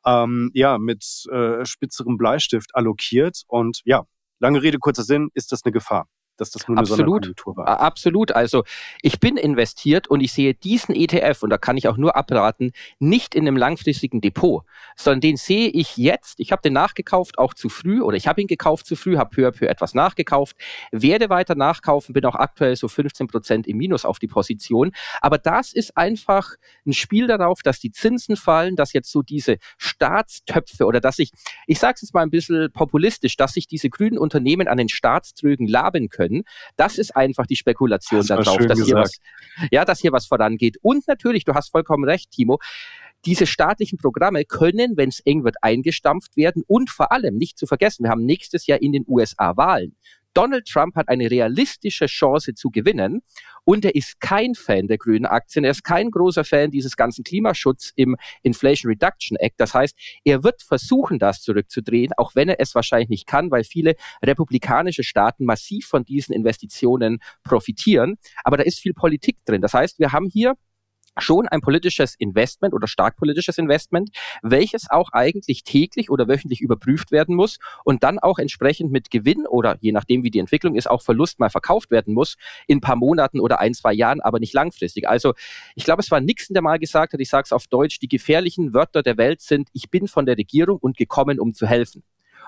ähm, ja, mit äh, spitzerem Bleistift allokiert. Und ja, lange Rede, kurzer Sinn, ist das eine Gefahr dass das nur eine absolut, war. Absolut. Also ich bin investiert und ich sehe diesen ETF, und da kann ich auch nur abraten, nicht in einem langfristigen Depot, sondern den sehe ich jetzt. Ich habe den nachgekauft, auch zu früh, oder ich habe ihn gekauft zu früh, habe à peu etwas nachgekauft, werde weiter nachkaufen, bin auch aktuell so 15 Prozent im Minus auf die Position. Aber das ist einfach ein Spiel darauf, dass die Zinsen fallen, dass jetzt so diese Staatstöpfe oder dass ich, ich sage es jetzt mal ein bisschen populistisch, dass sich diese grünen Unternehmen an den Staatströgen laben können können. Das ist einfach die Spekulation das darauf, dass hier, was, ja, dass hier was vorangeht. Und natürlich, du hast vollkommen recht, Timo, diese staatlichen Programme können, wenn es eng wird, eingestampft werden und vor allem nicht zu vergessen, wir haben nächstes Jahr in den USA Wahlen. Donald Trump hat eine realistische Chance zu gewinnen und er ist kein Fan der grünen Aktien. Er ist kein großer Fan dieses ganzen Klimaschutz im Inflation Reduction Act. Das heißt, er wird versuchen, das zurückzudrehen, auch wenn er es wahrscheinlich nicht kann, weil viele republikanische Staaten massiv von diesen Investitionen profitieren. Aber da ist viel Politik drin. Das heißt, wir haben hier schon ein politisches Investment oder stark politisches Investment, welches auch eigentlich täglich oder wöchentlich überprüft werden muss und dann auch entsprechend mit Gewinn oder je nachdem, wie die Entwicklung ist, auch Verlust mal verkauft werden muss in ein paar Monaten oder ein, zwei Jahren, aber nicht langfristig. Also ich glaube, es war Nixon, der mal gesagt hat, ich sage es auf Deutsch, die gefährlichen Wörter der Welt sind, ich bin von der Regierung und gekommen, um zu helfen.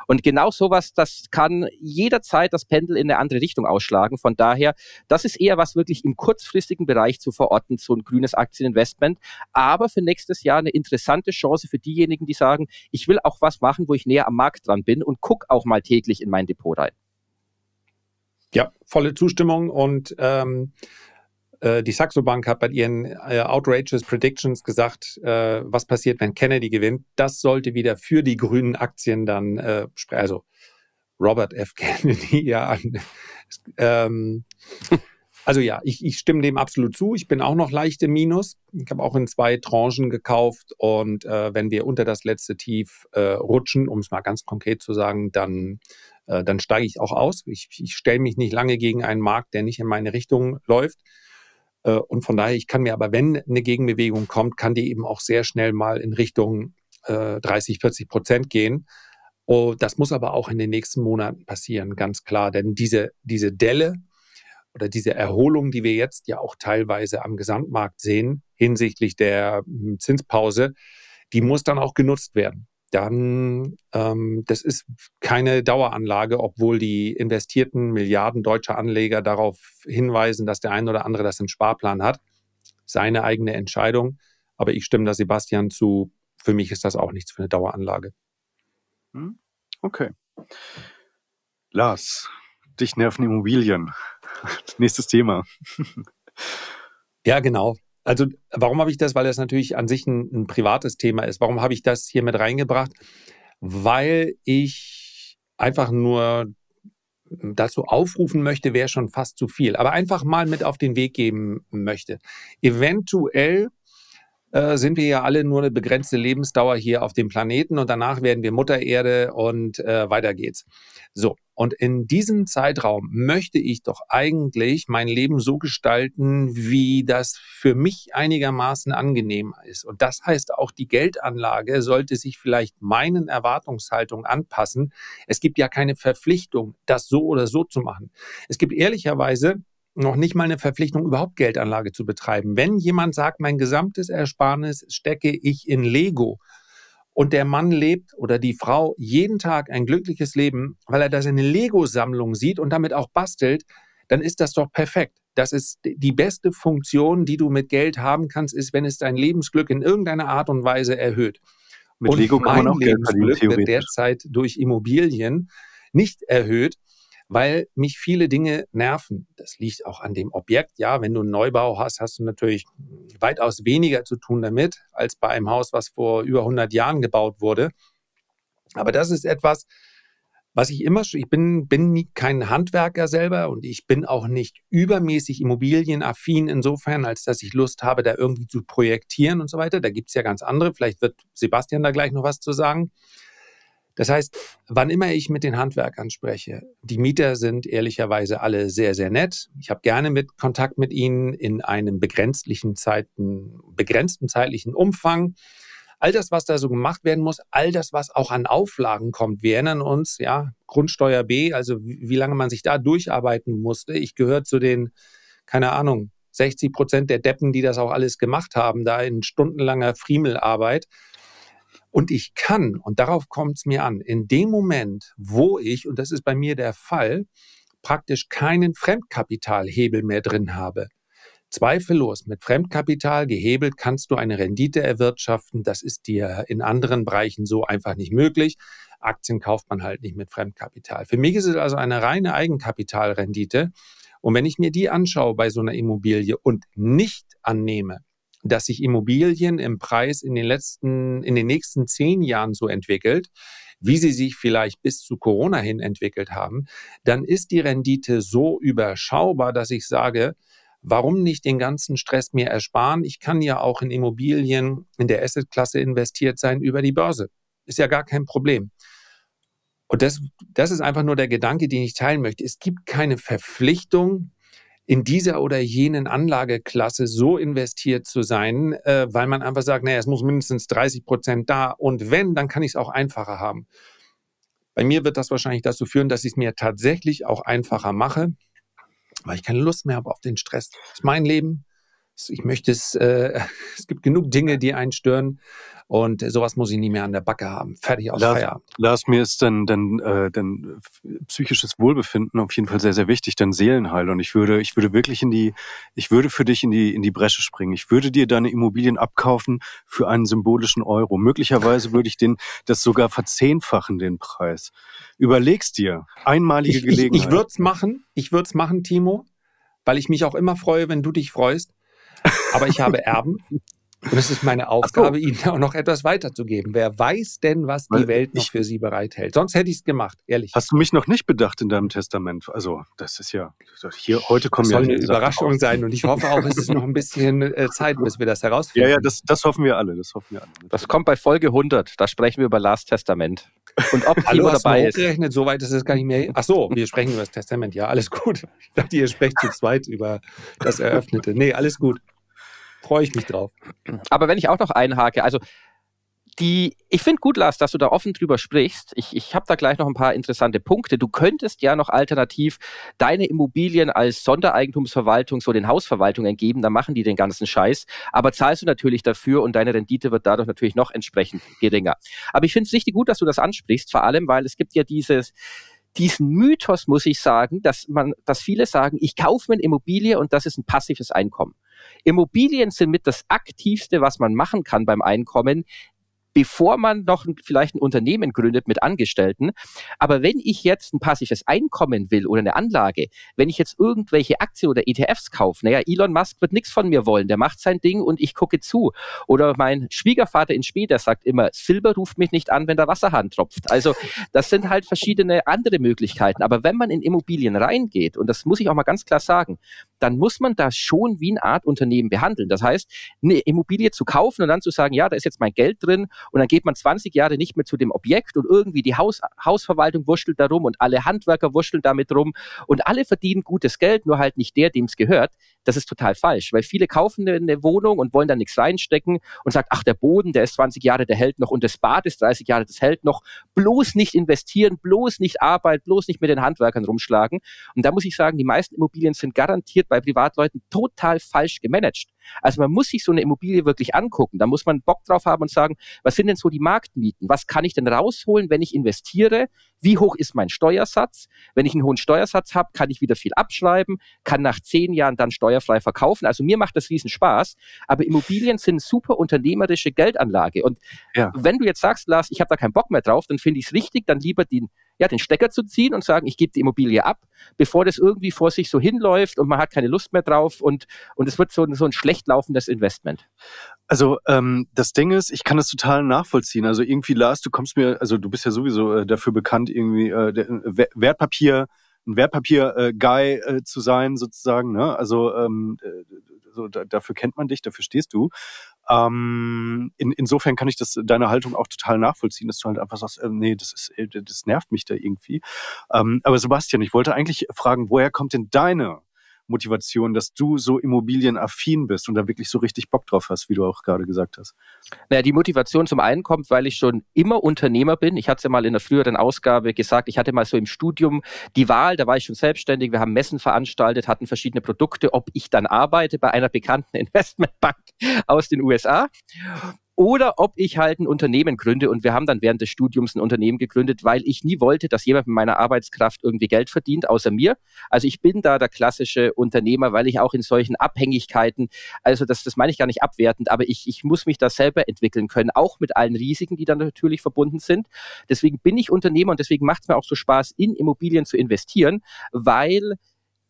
Und genau sowas, das kann jederzeit das Pendel in eine andere Richtung ausschlagen. Von daher, das ist eher was wirklich im kurzfristigen Bereich zu verorten, so ein grünes Aktieninvestment. Aber für nächstes Jahr eine interessante Chance für diejenigen, die sagen, ich will auch was machen, wo ich näher am Markt dran bin und guck auch mal täglich in mein Depot rein. Ja, volle Zustimmung und ähm, äh, die Saxo Bank hat bei ihren äh, Outrageous Predictions gesagt, äh, was passiert, wenn Kennedy gewinnt. Das sollte wieder für die grünen Aktien dann, äh, also Robert F. Kennedy, ja. ähm, also ja, ich, ich stimme dem absolut zu. Ich bin auch noch leicht im Minus. Ich habe auch in zwei Tranchen gekauft und äh, wenn wir unter das letzte Tief äh, rutschen, um es mal ganz konkret zu sagen, dann, äh, dann steige ich auch aus. Ich, ich stelle mich nicht lange gegen einen Markt, der nicht in meine Richtung läuft. Äh, und von daher, ich kann mir aber, wenn eine Gegenbewegung kommt, kann die eben auch sehr schnell mal in Richtung 30, äh, 40 Prozent gehen. Oh, das muss aber auch in den nächsten Monaten passieren, ganz klar. Denn diese, diese Delle oder diese Erholung, die wir jetzt ja auch teilweise am Gesamtmarkt sehen, hinsichtlich der hm, Zinspause, die muss dann auch genutzt werden dann ähm, das ist keine Daueranlage, obwohl die investierten Milliarden deutscher Anleger darauf hinweisen, dass der ein oder andere das im Sparplan hat. Seine eigene Entscheidung. Aber ich stimme da Sebastian zu. Für mich ist das auch nichts für eine Daueranlage. Hm? Okay. Lars, dich nerven Immobilien. Nächstes Thema. ja, genau. Also warum habe ich das? Weil das natürlich an sich ein, ein privates Thema ist. Warum habe ich das hier mit reingebracht? Weil ich einfach nur dazu aufrufen möchte, wäre schon fast zu viel. Aber einfach mal mit auf den Weg geben möchte. Eventuell äh, sind wir ja alle nur eine begrenzte Lebensdauer hier auf dem Planeten und danach werden wir Mutter Erde und äh, weiter geht's. So, Und in diesem Zeitraum möchte ich doch eigentlich mein Leben so gestalten, wie das für mich einigermaßen angenehm ist. Und das heißt auch, die Geldanlage sollte sich vielleicht meinen Erwartungshaltungen anpassen. Es gibt ja keine Verpflichtung, das so oder so zu machen. Es gibt ehrlicherweise noch nicht mal eine Verpflichtung, überhaupt Geldanlage zu betreiben. Wenn jemand sagt, mein gesamtes Ersparnis stecke ich in Lego, und der Mann lebt oder die Frau jeden Tag ein glückliches Leben, weil er da seine Lego-Sammlung sieht und damit auch bastelt, dann ist das doch perfekt. Das ist die beste Funktion, die du mit Geld haben kannst, ist, wenn es dein Lebensglück in irgendeiner Art und Weise erhöht. Mit und Lego kann man auch Geld verdienen, wird derzeit durch Immobilien nicht erhöht, weil mich viele Dinge nerven. Das liegt auch an dem Objekt. Ja, wenn du einen Neubau hast, hast du natürlich weitaus weniger zu tun damit, als bei einem Haus, was vor über 100 Jahren gebaut wurde. Aber das ist etwas, was ich immer, ich bin, bin kein Handwerker selber und ich bin auch nicht übermäßig immobilienaffin insofern, als dass ich Lust habe, da irgendwie zu projektieren und so weiter. Da gibt es ja ganz andere. Vielleicht wird Sebastian da gleich noch was zu sagen. Das heißt, wann immer ich mit den Handwerkern spreche, die Mieter sind ehrlicherweise alle sehr, sehr nett. Ich habe gerne mit Kontakt mit ihnen in einem begrenzten, Zeiten, begrenzten zeitlichen Umfang. All das, was da so gemacht werden muss, all das, was auch an Auflagen kommt. Wir erinnern uns, ja, Grundsteuer B, also wie lange man sich da durcharbeiten musste. Ich gehöre zu den, keine Ahnung, 60 Prozent der Deppen, die das auch alles gemacht haben, da in stundenlanger Friemelarbeit. Und ich kann, und darauf kommt es mir an, in dem Moment, wo ich, und das ist bei mir der Fall, praktisch keinen Fremdkapitalhebel mehr drin habe. Zweifellos, mit Fremdkapital gehebelt kannst du eine Rendite erwirtschaften. Das ist dir in anderen Bereichen so einfach nicht möglich. Aktien kauft man halt nicht mit Fremdkapital. Für mich ist es also eine reine Eigenkapitalrendite. Und wenn ich mir die anschaue bei so einer Immobilie und nicht annehme, dass sich Immobilien im Preis in den letzten, in den nächsten zehn Jahren so entwickelt, wie sie sich vielleicht bis zu Corona hin entwickelt haben, dann ist die Rendite so überschaubar, dass ich sage, warum nicht den ganzen Stress mir ersparen? Ich kann ja auch in Immobilien in der Assetklasse investiert sein über die Börse. Ist ja gar kein Problem. Und das, das ist einfach nur der Gedanke, den ich teilen möchte. Es gibt keine Verpflichtung, in dieser oder jenen Anlageklasse so investiert zu sein, äh, weil man einfach sagt, naja, es muss mindestens 30 Prozent da und wenn, dann kann ich es auch einfacher haben. Bei mir wird das wahrscheinlich dazu führen, dass ich es mir tatsächlich auch einfacher mache, weil ich keine Lust mehr habe auf den Stress. Das ist mein Leben. Ich möchte es, äh, es gibt genug Dinge, die einen stören. Und sowas muss ich nie mehr an der Backe haben. Fertig aus Lars, Feierabend. Lars, mir ist dann, dann, äh, dann psychisches Wohlbefinden auf jeden Fall sehr, sehr wichtig, dann Seelenheil. Und ich würde, ich würde wirklich in die, ich würde für dich in die, in die Bresche springen. Ich würde dir deine Immobilien abkaufen für einen symbolischen Euro. Möglicherweise würde ich den, das sogar verzehnfachen, den Preis. Überlegst dir. Einmalige ich, Gelegenheit. Ich, ich würde es machen. Ich würde es machen, Timo, weil ich mich auch immer freue, wenn du dich freust. Aber ich habe Erben. Und es ist meine Aufgabe, so. Ihnen auch noch etwas weiterzugeben. Wer weiß denn, was die Welt noch für Sie bereithält? Sonst hätte ich es gemacht, ehrlich. Hast du mich noch nicht bedacht in deinem Testament? Also, das ist ja, hier, heute kommen das ja. soll eine Überraschung sein und ich hoffe auch, es ist noch ein bisschen äh, Zeit, bis wir das herausfinden. Ja, ja, das, das hoffen wir alle, das hoffen wir alle. Das kommt bei Folge 100, da sprechen wir über Last Testament. Und ob Timo dabei ist. Gerechnet, so weit ist es gar nicht mehr. Ach so, wir sprechen über das Testament. Ja, alles gut. Ich dachte, ihr sprecht zu zweit über das Eröffnete. Nee, alles gut freue ich mich drauf. Aber wenn ich auch noch einhake, also die, ich finde gut, Lars, dass du da offen drüber sprichst. Ich, ich habe da gleich noch ein paar interessante Punkte. Du könntest ja noch alternativ deine Immobilien als Sondereigentumsverwaltung so den Hausverwaltungen geben, dann machen die den ganzen Scheiß. Aber zahlst du natürlich dafür und deine Rendite wird dadurch natürlich noch entsprechend geringer. Aber ich finde es richtig gut, dass du das ansprichst, vor allem, weil es gibt ja dieses, diesen Mythos, muss ich sagen, dass man, dass viele sagen, ich kaufe mir eine Immobilie und das ist ein passives Einkommen. Immobilien sind mit das aktivste, was man machen kann beim Einkommen, bevor man noch vielleicht ein Unternehmen gründet mit Angestellten. Aber wenn ich jetzt ein passives Einkommen will oder eine Anlage, wenn ich jetzt irgendwelche Aktien oder ETFs kaufe, naja, Elon Musk wird nichts von mir wollen, der macht sein Ding und ich gucke zu. Oder mein Schwiegervater in Spee, der sagt immer, Silber ruft mich nicht an, wenn der Wasserhahn tropft. Also das sind halt verschiedene andere Möglichkeiten. Aber wenn man in Immobilien reingeht, und das muss ich auch mal ganz klar sagen, dann muss man das schon wie eine Art Unternehmen behandeln. Das heißt, eine Immobilie zu kaufen und dann zu sagen, ja, da ist jetzt mein Geld drin und dann geht man 20 Jahre nicht mehr zu dem Objekt und irgendwie die Haus, Hausverwaltung wurschtelt darum und alle Handwerker wurschteln damit rum und alle verdienen gutes Geld, nur halt nicht der, dem es gehört. Das ist total falsch, weil viele kaufen eine Wohnung und wollen da nichts reinstecken und sagen, ach, der Boden, der ist 20 Jahre, der hält noch und das Bad ist 30 Jahre, das hält noch. Bloß nicht investieren, bloß nicht arbeiten, bloß nicht mit den Handwerkern rumschlagen. Und da muss ich sagen, die meisten Immobilien sind garantiert bei Privatleuten total falsch gemanagt. Also man muss sich so eine Immobilie wirklich angucken. Da muss man Bock drauf haben und sagen, was sind denn so die Marktmieten? Was kann ich denn rausholen, wenn ich investiere? Wie hoch ist mein Steuersatz? Wenn ich einen hohen Steuersatz habe, kann ich wieder viel abschreiben, kann nach zehn Jahren dann steuerfrei verkaufen. Also mir macht das riesen Spaß. Aber Immobilien sind super unternehmerische Geldanlage. Und ja. wenn du jetzt sagst, Lars, ich habe da keinen Bock mehr drauf, dann finde ich es richtig, dann lieber den ja, den Stecker zu ziehen und sagen, ich gebe die Immobilie ab, bevor das irgendwie vor sich so hinläuft und man hat keine Lust mehr drauf und, und es wird so, so ein schlecht laufendes Investment. Also ähm, das Ding ist, ich kann das total nachvollziehen. Also irgendwie, Lars, du kommst mir, also du bist ja sowieso äh, dafür bekannt, irgendwie äh, äh, Wertpapier, ein Wertpapier-Guy äh, äh, zu sein, sozusagen. Ne? Also ähm, äh, so, da, dafür kennt man dich, dafür stehst du. Ähm, in, insofern kann ich das deine Haltung auch total nachvollziehen, dass du halt einfach sagst, äh, nee, das ist, äh, das nervt mich da irgendwie. Ähm, aber Sebastian, ich wollte eigentlich fragen, woher kommt denn deine Motivation, dass du so immobilienaffin bist und da wirklich so richtig Bock drauf hast, wie du auch gerade gesagt hast? Naja, die Motivation zum einen kommt, weil ich schon immer Unternehmer bin. Ich hatte es ja mal in der früheren Ausgabe gesagt, ich hatte mal so im Studium die Wahl, da war ich schon selbstständig, wir haben Messen veranstaltet, hatten verschiedene Produkte, ob ich dann arbeite bei einer bekannten Investmentbank aus den USA oder ob ich halt ein Unternehmen gründe. Und wir haben dann während des Studiums ein Unternehmen gegründet, weil ich nie wollte, dass jemand mit meiner Arbeitskraft irgendwie Geld verdient, außer mir. Also ich bin da der klassische Unternehmer, weil ich auch in solchen Abhängigkeiten, also das, das meine ich gar nicht abwertend, aber ich, ich muss mich da selber entwickeln können, auch mit allen Risiken, die dann natürlich verbunden sind. Deswegen bin ich Unternehmer und deswegen macht es mir auch so Spaß, in Immobilien zu investieren, weil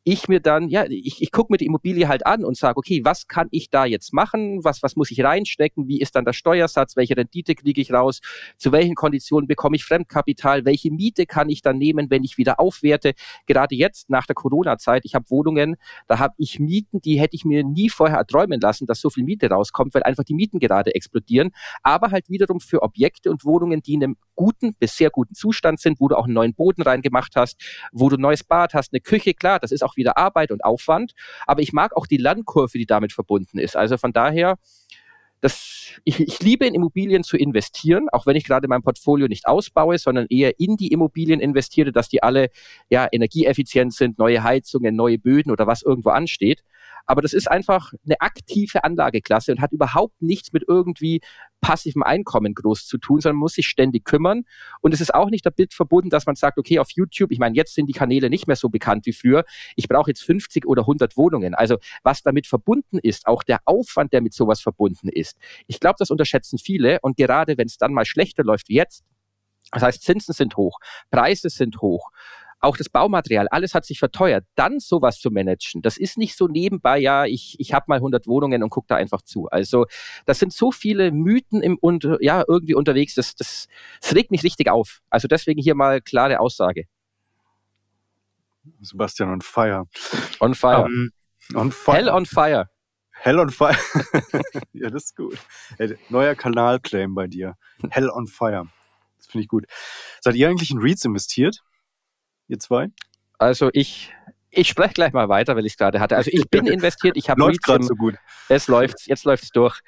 ich mir dann, ja, ich, ich gucke mir die Immobilie halt an und sage, okay, was kann ich da jetzt machen? Was, was muss ich reinstecken? Wie ist dann der Steuersatz? Welche Rendite kriege ich raus? Zu welchen Konditionen bekomme ich Fremdkapital? Welche Miete kann ich dann nehmen, wenn ich wieder aufwerte? Gerade jetzt nach der Corona-Zeit, ich habe Wohnungen, da habe ich Mieten, die hätte ich mir nie vorher erträumen lassen, dass so viel Miete rauskommt, weil einfach die Mieten gerade explodieren. Aber halt wiederum für Objekte und Wohnungen, die in einem guten bis sehr guten Zustand sind, wo du auch einen neuen Boden reingemacht hast, wo du ein neues Bad hast, eine Küche, klar, das ist auch wieder Arbeit und Aufwand, aber ich mag auch die Lernkurve, die damit verbunden ist. Also von daher, das, ich, ich liebe in Immobilien zu investieren, auch wenn ich gerade mein Portfolio nicht ausbaue, sondern eher in die Immobilien investiere, dass die alle ja, energieeffizient sind, neue Heizungen, neue Böden oder was irgendwo ansteht. Aber das ist einfach eine aktive Anlageklasse und hat überhaupt nichts mit irgendwie passivem Einkommen groß zu tun, sondern muss sich ständig kümmern. Und es ist auch nicht damit verbunden, dass man sagt, okay, auf YouTube, ich meine, jetzt sind die Kanäle nicht mehr so bekannt wie früher. Ich brauche jetzt 50 oder 100 Wohnungen. Also was damit verbunden ist, auch der Aufwand, der mit sowas verbunden ist. Ich glaube, das unterschätzen viele. Und gerade wenn es dann mal schlechter läuft wie jetzt, das heißt, Zinsen sind hoch, Preise sind hoch, auch das Baumaterial, alles hat sich verteuert. Dann sowas zu managen, das ist nicht so nebenbei, ja, ich, ich habe mal 100 Wohnungen und gucke da einfach zu. Also das sind so viele Mythen im und ja irgendwie unterwegs, das, das, das regt mich richtig auf. Also deswegen hier mal klare Aussage. Sebastian on fire. On fire. Um, ähm, on fire. Hell on fire. Hell on fire. ja, das ist gut. Neuer Kanalclaim bei dir. Hell on fire. Das finde ich gut. Seid ihr eigentlich in REITs investiert? Ihr zwei? Also ich, ich spreche gleich mal weiter, weil ich es gerade hatte. Also ich bin investiert, ich habe läuft gerade so gut. Es läuft, jetzt läuft es durch.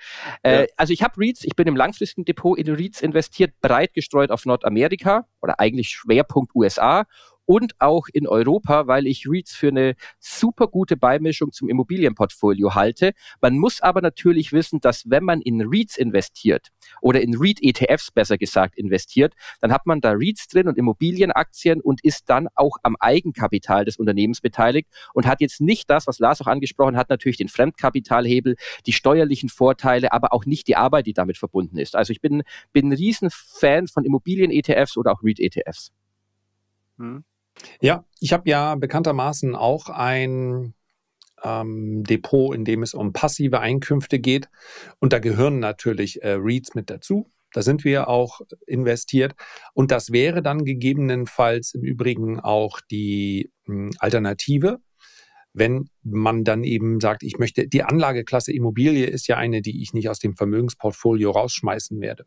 Äh, ja. also ich habe REITs, ich bin im langfristigen Depot in REITs investiert, breit gestreut auf Nordamerika oder eigentlich Schwerpunkt USA und auch in Europa, weil ich REITs für eine super gute Beimischung zum Immobilienportfolio halte. Man muss aber natürlich wissen, dass wenn man in REITs investiert oder in REIT-ETFs besser gesagt investiert, dann hat man da REITs drin und Immobilienaktien und ist dann auch am Eigenkapital des Unternehmens beteiligt und hat jetzt nicht das, was Lars auch angesprochen hat, natürlich den Fremdkapitalhebel, die steuerlichen Vorteile, aber auch nicht die Arbeit, die damit verbunden ist. Also ich bin, bin ein Riesenfan von Immobilien-ETFs oder auch REIT-ETFs. Hm. Ja, ich habe ja bekanntermaßen auch ein ähm, Depot, in dem es um passive Einkünfte geht. Und da gehören natürlich äh, REITs mit dazu. Da sind wir auch investiert. Und das wäre dann gegebenenfalls im Übrigen auch die mh, hm, Alternative, wenn man dann eben sagt, ich möchte, die Anlageklasse Immobilie ist ja eine, die ich nicht aus dem Vermögensportfolio rausschmeißen werde.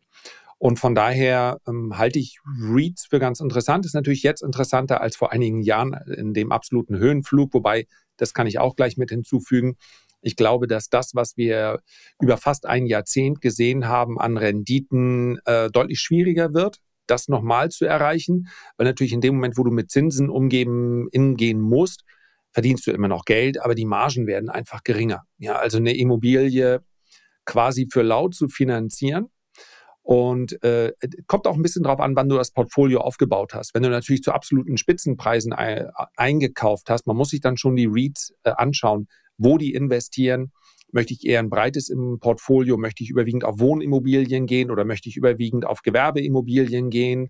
Und von daher ähm, halte ich REITs für ganz interessant. Ist natürlich jetzt interessanter als vor einigen Jahren in dem absoluten Höhenflug, wobei, das kann ich auch gleich mit hinzufügen. Ich glaube, dass das, was wir über fast ein Jahrzehnt gesehen haben an Renditen, äh, deutlich schwieriger wird, das nochmal zu erreichen, weil natürlich in dem Moment, wo du mit Zinsen umgehen, umgehen musst, verdienst du immer noch Geld, aber die Margen werden einfach geringer. Ja, also eine Immobilie quasi für laut zu finanzieren, und äh, kommt auch ein bisschen drauf an, wann du das Portfolio aufgebaut hast. Wenn du natürlich zu absoluten Spitzenpreisen ein, eingekauft hast, man muss sich dann schon die REITs äh, anschauen, wo die investieren. Möchte ich eher ein breites im Portfolio? Möchte ich überwiegend auf Wohnimmobilien gehen oder möchte ich überwiegend auf Gewerbeimmobilien gehen?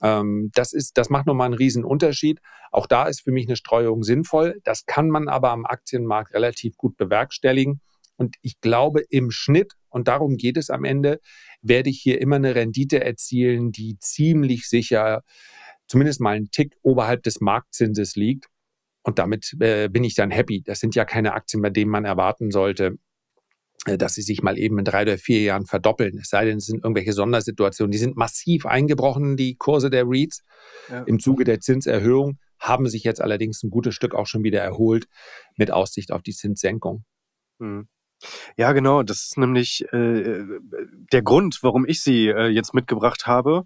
Ähm, das ist, das macht nochmal einen riesen Unterschied. Auch da ist für mich eine Streuung sinnvoll. Das kann man aber am Aktienmarkt relativ gut bewerkstelligen. Und ich glaube, im Schnitt, und darum geht es am Ende, werde ich hier immer eine Rendite erzielen, die ziemlich sicher zumindest mal einen Tick oberhalb des Marktzinses liegt. Und damit äh, bin ich dann happy. Das sind ja keine Aktien, bei denen man erwarten sollte, äh, dass sie sich mal eben in drei oder vier Jahren verdoppeln. Es sei denn, es sind irgendwelche Sondersituationen. Die sind massiv eingebrochen, die Kurse der REITs. Ja. Im Zuge der Zinserhöhung haben sich jetzt allerdings ein gutes Stück auch schon wieder erholt mit Aussicht auf die Zinssenkung. Hm. Ja, genau. Das ist nämlich äh, der Grund, warum ich sie äh, jetzt mitgebracht habe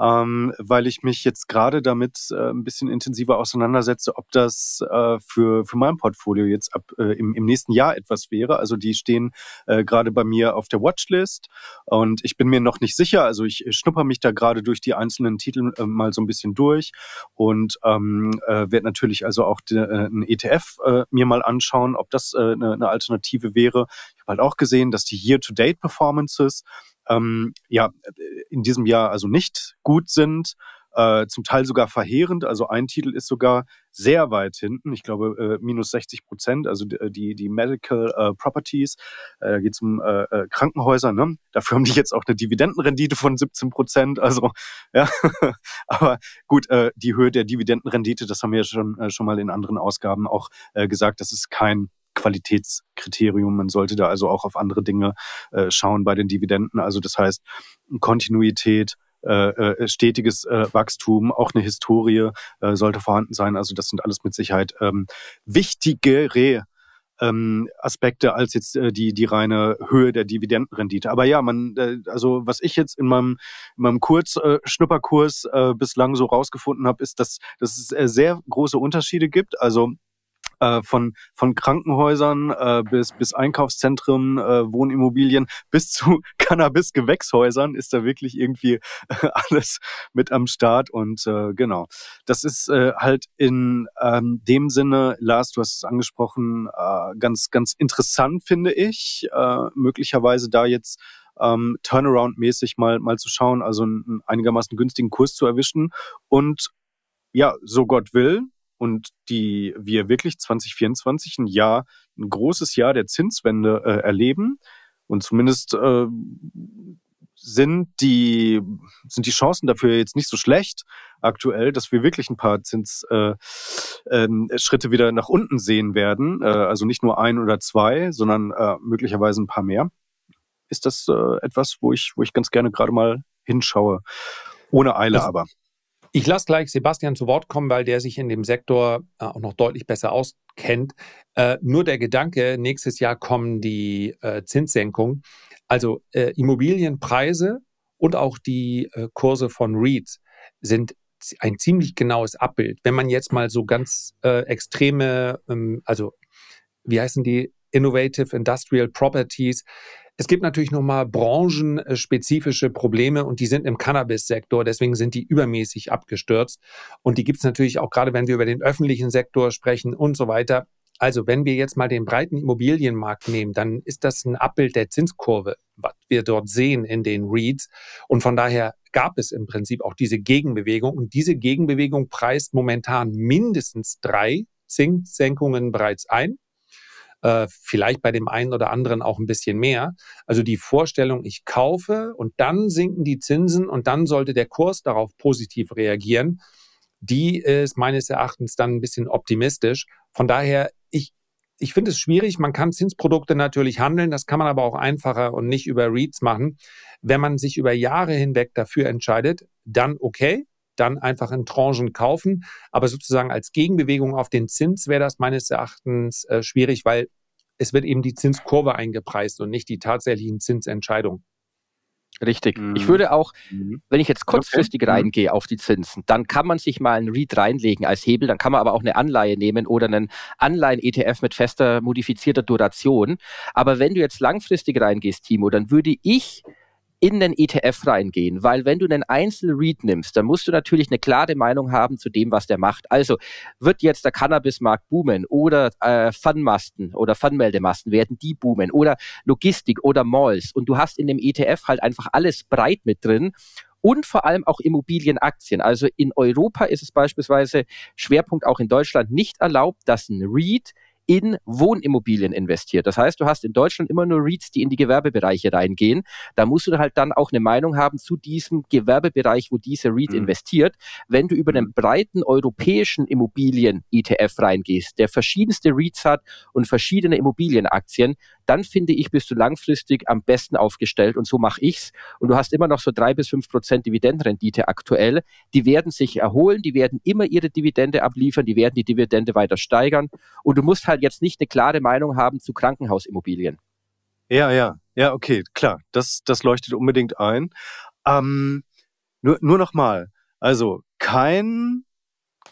ähm, weil ich mich jetzt gerade damit äh, ein bisschen intensiver auseinandersetze, ob das äh, für, für mein Portfolio jetzt ab äh, im, im nächsten Jahr etwas wäre. Also die stehen äh, gerade bei mir auf der Watchlist und ich bin mir noch nicht sicher. Also ich schnupper mich da gerade durch die einzelnen Titel äh, mal so ein bisschen durch und ähm, äh, werde natürlich also auch de, äh, ein ETF äh, mir mal anschauen, ob das äh, eine, eine Alternative wäre. Ich habe halt auch gesehen, dass die Year-to-Date-Performances ähm, ja in diesem Jahr also nicht gut sind, äh, zum Teil sogar verheerend. Also ein Titel ist sogar sehr weit hinten, ich glaube äh, minus 60 Prozent, also die, die Medical äh, Properties, äh, da geht es um äh, äh, Krankenhäuser, ne? dafür haben die jetzt auch eine Dividendenrendite von 17 Prozent, also ja, aber gut, äh, die Höhe der Dividendenrendite, das haben wir ja schon, äh, schon mal in anderen Ausgaben auch äh, gesagt, das ist kein Qualitätskriterium. Man sollte da also auch auf andere Dinge äh, schauen bei den Dividenden. Also das heißt Kontinuität, äh, äh, stetiges äh, Wachstum, auch eine Historie äh, sollte vorhanden sein. Also das sind alles mit Sicherheit ähm, wichtigere ähm, Aspekte als jetzt äh, die die reine Höhe der Dividendenrendite. Aber ja, man äh, also was ich jetzt in meinem in meinem Kurz äh, Schnupperkurs äh, bislang so rausgefunden habe, ist, dass dass es äh, sehr große Unterschiede gibt. Also äh, von, von Krankenhäusern äh, bis, bis Einkaufszentren, äh, Wohnimmobilien bis zu Cannabis-Gewächshäusern ist da wirklich irgendwie äh, alles mit am Start. Und äh, genau, das ist äh, halt in ähm, dem Sinne, Lars, du hast es angesprochen, äh, ganz, ganz interessant, finde ich, äh, möglicherweise da jetzt ähm, Turnaround-mäßig mal, mal zu schauen, also einen einigermaßen günstigen Kurs zu erwischen und ja, so Gott will, und die wir wirklich 2024 ein Jahr, ein großes Jahr der Zinswende äh, erleben. Und zumindest äh, sind die sind die Chancen dafür jetzt nicht so schlecht aktuell, dass wir wirklich ein paar Zinsschritte äh, äh, wieder nach unten sehen werden. Äh, also nicht nur ein oder zwei, sondern äh, möglicherweise ein paar mehr. Ist das äh, etwas, wo ich wo ich ganz gerne gerade mal hinschaue, ohne Eile das, aber. Ich lasse gleich Sebastian zu Wort kommen, weil der sich in dem Sektor äh, auch noch deutlich besser auskennt. Äh, nur der Gedanke, nächstes Jahr kommen die äh, Zinssenkungen. Also äh, Immobilienpreise und auch die äh, Kurse von REITs sind ein ziemlich genaues Abbild. Wenn man jetzt mal so ganz äh, extreme, ähm, also wie heißen die, Innovative Industrial Properties, es gibt natürlich nochmal branchenspezifische Probleme und die sind im Cannabis-Sektor, deswegen sind die übermäßig abgestürzt. Und die gibt es natürlich auch gerade, wenn wir über den öffentlichen Sektor sprechen und so weiter. Also wenn wir jetzt mal den breiten Immobilienmarkt nehmen, dann ist das ein Abbild der Zinskurve, was wir dort sehen in den REITs. Und von daher gab es im Prinzip auch diese Gegenbewegung. Und diese Gegenbewegung preist momentan mindestens drei Zinssenkungen bereits ein äh, vielleicht bei dem einen oder anderen auch ein bisschen mehr. Also die Vorstellung, ich kaufe und dann sinken die Zinsen und dann sollte der Kurs darauf positiv reagieren, die ist meines Erachtens dann ein bisschen optimistisch. Von daher, ich ich finde es schwierig. Man kann Zinsprodukte natürlich handeln, das kann man aber auch einfacher und nicht über REITs machen. Wenn man sich über Jahre hinweg dafür entscheidet, dann okay, dann einfach in Tranchen kaufen. Aber sozusagen als Gegenbewegung auf den Zins wäre das meines Erachtens äh, schwierig, weil es wird eben die Zinskurve eingepreist und nicht die tatsächlichen Zinsentscheidungen. Richtig. Mhm. Ich würde auch, mhm. wenn ich jetzt kurzfristig okay. Mhm. reingehe auf die Zinsen, dann kann man sich mal einen REIT reinlegen als Hebel, dann kann man aber auch eine Anleihe nehmen oder einen Anleihen-ETF mit fester modifizierter Duration. Aber wenn du jetzt langfristig reingehst, Timo, dann würde ich in den ETF reingehen, weil wenn du einen Einzel-Read nimmst, dann musst du natürlich eine klare Meinung haben zu dem, was der macht. Also wird jetzt der Cannabismarkt boomen oder äh, Funmasten oder Funmeldemasten werden die boomen oder Logistik oder Malls und du hast in dem ETF halt einfach alles breit mit drin und vor allem auch Immobilienaktien. Also in Europa ist es beispielsweise Schwerpunkt auch in Deutschland nicht erlaubt, dass ein REIT in Wohnimmobilien investiert. Das heißt, du hast in Deutschland immer nur REITs, die in die Gewerbebereiche reingehen. Da musst du halt dann auch eine Meinung haben zu diesem Gewerbebereich, wo diese REIT mhm. investiert. Wenn du über einen breiten europäischen Immobilien-ETF reingehst, der verschiedenste REITs hat und verschiedene Immobilienaktien, dann finde ich, bist du langfristig am besten aufgestellt und so mache ich's. Und du hast immer noch so drei bis fünf Prozent Dividendenrendite aktuell. Die werden sich erholen, die werden immer ihre Dividende abliefern, die werden die Dividende weiter steigern. Und du musst halt jetzt nicht eine klare Meinung haben zu Krankenhausimmobilien. Ja, ja, ja, okay, klar, das, das leuchtet unbedingt ein. Ähm, nur, nur nochmal, also kein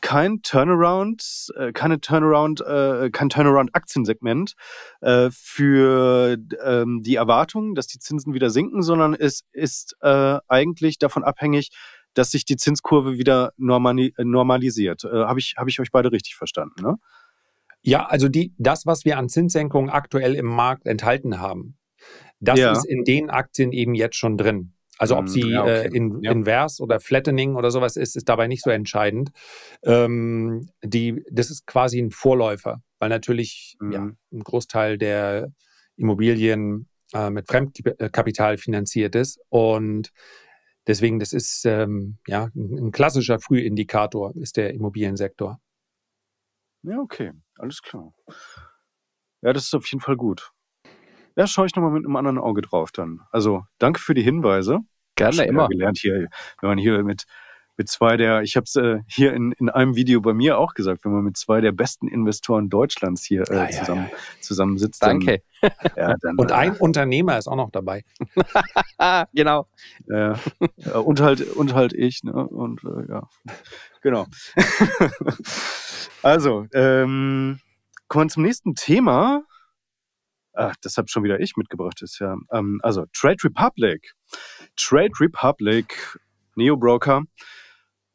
kein Turnaround, äh, keine Turnaround, äh, kein Turnaround-Aktiensegment äh, für ähm, die Erwartung, dass die Zinsen wieder sinken, sondern es ist eigentlich davon abhängig, dass sich die Zinskurve wieder normali normalisiert. Habe ich, hab ich euch beide richtig verstanden, ne? Ja, also die, das, was wir an Zinssenkungen aktuell im Markt enthalten haben, das ja. ist in den Aktien eben jetzt schon drin. Also ob mhm, sie ja, okay. äh, in, ja. invers oder flattening oder sowas ist, ist dabei nicht so entscheidend. Ähm, die, das ist quasi ein Vorläufer, weil natürlich mhm. ja, ein Großteil der Immobilien äh, mit Fremdkapital finanziert ist und deswegen das ist ähm, ja ein, ein klassischer Frühindikator ist der Immobiliensektor. Ja, okay, alles klar. Ja, das ist auf jeden Fall gut. Ja, schaue ich nochmal mit einem anderen Auge drauf dann. Also danke für die Hinweise. Gerne, immer. gelernt hier, wenn man hier mit, mit zwei der, ich habe es äh, hier in, in einem Video bei mir auch gesagt, wenn man mit zwei der besten Investoren Deutschlands hier äh, ja, zusammen, ja, ja. zusammensitzt. Danke. Dann, ja, dann, und ein äh, Unternehmer ist auch noch dabei. genau. Ja, und halt, und halt ich, ne? Und äh, ja. Genau. also, ähm, kommen wir zum nächsten Thema. Ach, das habe schon wieder ich mitgebracht. Ist ja, ähm, also Trade Republic. Trade Republic, Neo-Broker,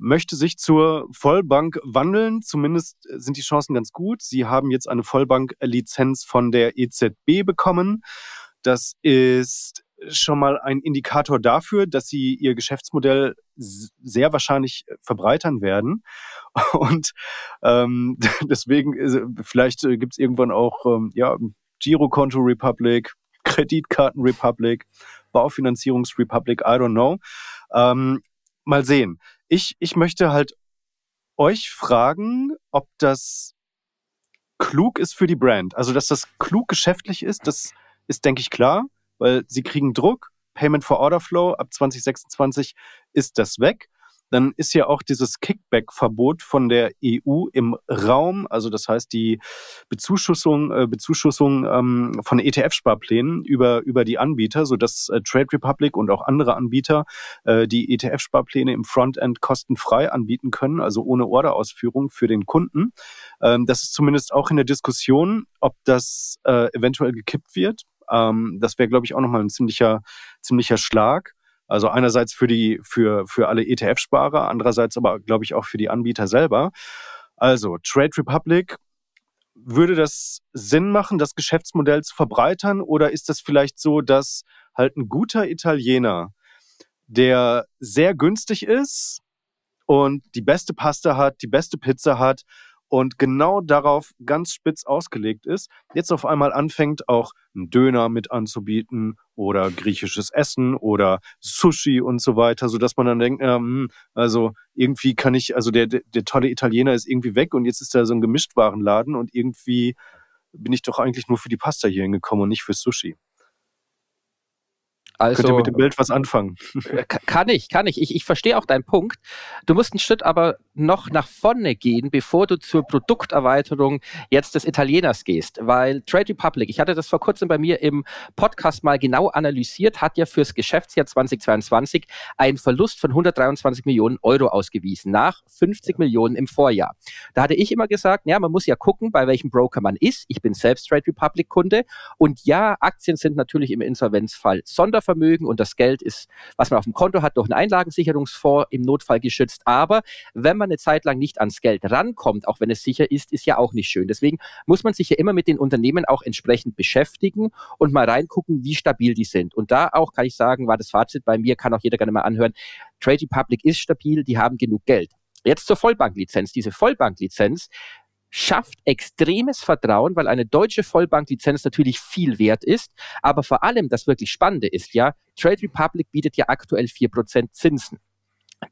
möchte sich zur Vollbank wandeln. Zumindest sind die Chancen ganz gut. Sie haben jetzt eine Vollbank-Lizenz von der EZB bekommen. Das ist schon mal ein Indikator dafür, dass sie ihr Geschäftsmodell sehr wahrscheinlich verbreitern werden. Und ähm, deswegen, vielleicht gibt es irgendwann auch ähm, ja, Girokonto Republic, Kreditkarten Republic, Baufinanzierungs Republic, I don't know. Ähm, mal sehen. Ich, ich möchte halt euch fragen, ob das klug ist für die Brand. Also, dass das klug geschäftlich ist, das ist, denke ich, klar, weil sie kriegen Druck. Payment for Order Flow ab 2026 ist das weg dann ist ja auch dieses Kickback-Verbot von der EU im Raum. Also das heißt, die Bezuschussung, äh, Bezuschussung ähm, von ETF-Sparplänen über, über die Anbieter, sodass äh, Trade Republic und auch andere Anbieter äh, die ETF-Sparpläne im Frontend kostenfrei anbieten können, also ohne Orderausführung für den Kunden. Ähm, das ist zumindest auch in der Diskussion, ob das äh, eventuell gekippt wird. Ähm, das wäre, glaube ich, auch nochmal ein ziemlicher, ziemlicher Schlag. Also einerseits für die, für, für alle ETF-Sparer, andererseits aber, glaube ich, auch für die Anbieter selber. Also Trade Republic, würde das Sinn machen, das Geschäftsmodell zu verbreitern oder ist das vielleicht so, dass halt ein guter Italiener, der sehr günstig ist und die beste Pasta hat, die beste Pizza hat und genau darauf ganz spitz ausgelegt ist, jetzt auf einmal anfängt, auch einen Döner mit anzubieten oder griechisches Essen oder Sushi und so weiter, so dass man dann denkt, ja, hm, also irgendwie kann ich, also der, der, der tolle Italiener ist irgendwie weg und jetzt ist da so ein Gemischtwarenladen und irgendwie bin ich doch eigentlich nur für die Pasta hier hingekommen und nicht fürs Sushi. Also, Könnt ihr mit dem Bild was anfangen? Äh, kann ich, kann ich. Ich, ich verstehe auch deinen Punkt. Du musst einen Schritt aber noch nach vorne gehen, bevor du zur Produkterweiterung jetzt des Italieners gehst. Weil Trade Republic, ich hatte das vor kurzem bei mir im Podcast mal genau analysiert, hat ja fürs Geschäftsjahr 2022 einen Verlust von 123 Millionen Euro ausgewiesen, nach 50 Millionen im Vorjahr. Da hatte ich immer gesagt, ja, man muss ja gucken, bei welchem Broker man ist. Ich bin selbst Trade Republic Kunde. Und ja, Aktien sind natürlich im Insolvenzfall Sondervermögen und das Geld ist, was man auf dem Konto hat, durch einen Einlagensicherungsfonds im Notfall geschützt. Aber wenn man eine Zeit lang nicht ans Geld rankommt, auch wenn es sicher ist, ist ja auch nicht schön. Deswegen muss man sich ja immer mit den Unternehmen auch entsprechend beschäftigen und mal reingucken, wie stabil die sind. Und da auch kann ich sagen, war das Fazit bei mir, kann auch jeder gerne mal anhören. Trade Republic ist stabil, die haben genug Geld. Jetzt zur Vollbanklizenz. Diese Vollbanklizenz schafft extremes Vertrauen, weil eine deutsche Vollbanklizenz natürlich viel wert ist. Aber vor allem das wirklich Spannende ist ja, Trade Republic bietet ja aktuell 4% Zinsen.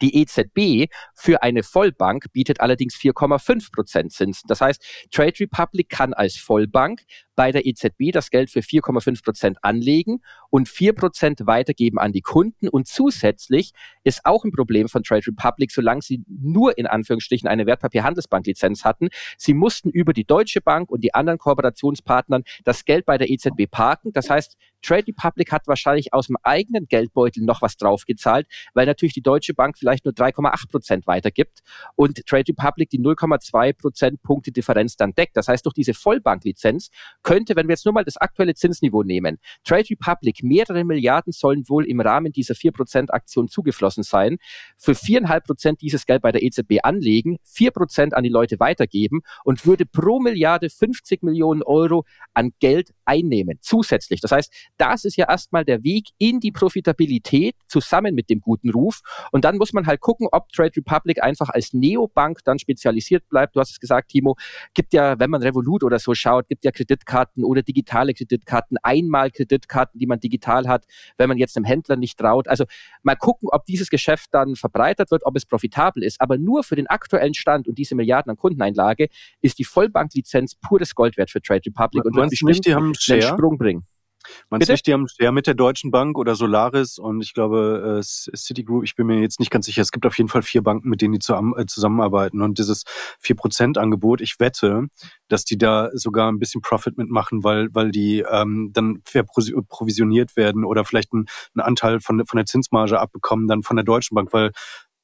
Die EZB für eine Vollbank bietet allerdings 4,5 Prozent Zinsen. Das heißt, Trade Republic kann als Vollbank bei der EZB das Geld für 4,5 Prozent anlegen und 4 Prozent weitergeben an die Kunden. Und zusätzlich ist auch ein Problem von Trade Republic, solange sie nur in Anführungsstrichen eine Wertpapierhandelsbanklizenz hatten. Sie mussten über die Deutsche Bank und die anderen Kooperationspartnern das Geld bei der EZB parken. Das heißt, Trade Republic hat wahrscheinlich aus dem eigenen Geldbeutel noch was draufgezahlt, weil natürlich die Deutsche Bank vielleicht nur 3,8 Prozent weitergibt und Trade Republic die 0,2 Prozentpunkte Differenz dann deckt. Das heißt, durch diese Vollbanklizenz könnte, wenn wir jetzt nur mal das aktuelle Zinsniveau nehmen, Trade Republic, mehrere Milliarden sollen wohl im Rahmen dieser 4 Prozent Aktion zugeflossen sein, für 4,5 Prozent dieses Geld bei der EZB anlegen, 4 Prozent an die Leute weitergeben und würde pro Milliarde 50 Millionen Euro an Geld einnehmen, zusätzlich. Das heißt, das ist ja erstmal der Weg in die Profitabilität zusammen mit dem guten Ruf. Und dann muss man halt gucken, ob Trade Republic einfach als Neobank dann spezialisiert bleibt. Du hast es gesagt, Timo, gibt ja, wenn man Revolut oder so schaut, gibt ja Kreditkarten oder digitale Kreditkarten, einmal Kreditkarten, die man digital hat, wenn man jetzt einem Händler nicht traut. Also mal gucken, ob dieses Geschäft dann verbreitert wird, ob es profitabel ist. Aber nur für den aktuellen Stand und diese Milliarden an Kundeneinlage ist die Vollbanklizenz pures Gold wert für Trade Republic und wird bestimmt nicht, die haben einen Sprung bringen. Meinst du nicht, die haben ja mit der Deutschen Bank oder Solaris und ich glaube äh, Citigroup, ich bin mir jetzt nicht ganz sicher, es gibt auf jeden Fall vier Banken, mit denen die äh, zusammenarbeiten und dieses 4%-Angebot, ich wette, dass die da sogar ein bisschen Profit mitmachen, weil, weil die ähm, dann provisioniert werden oder vielleicht einen, einen Anteil von, von der Zinsmarge abbekommen dann von der Deutschen Bank, weil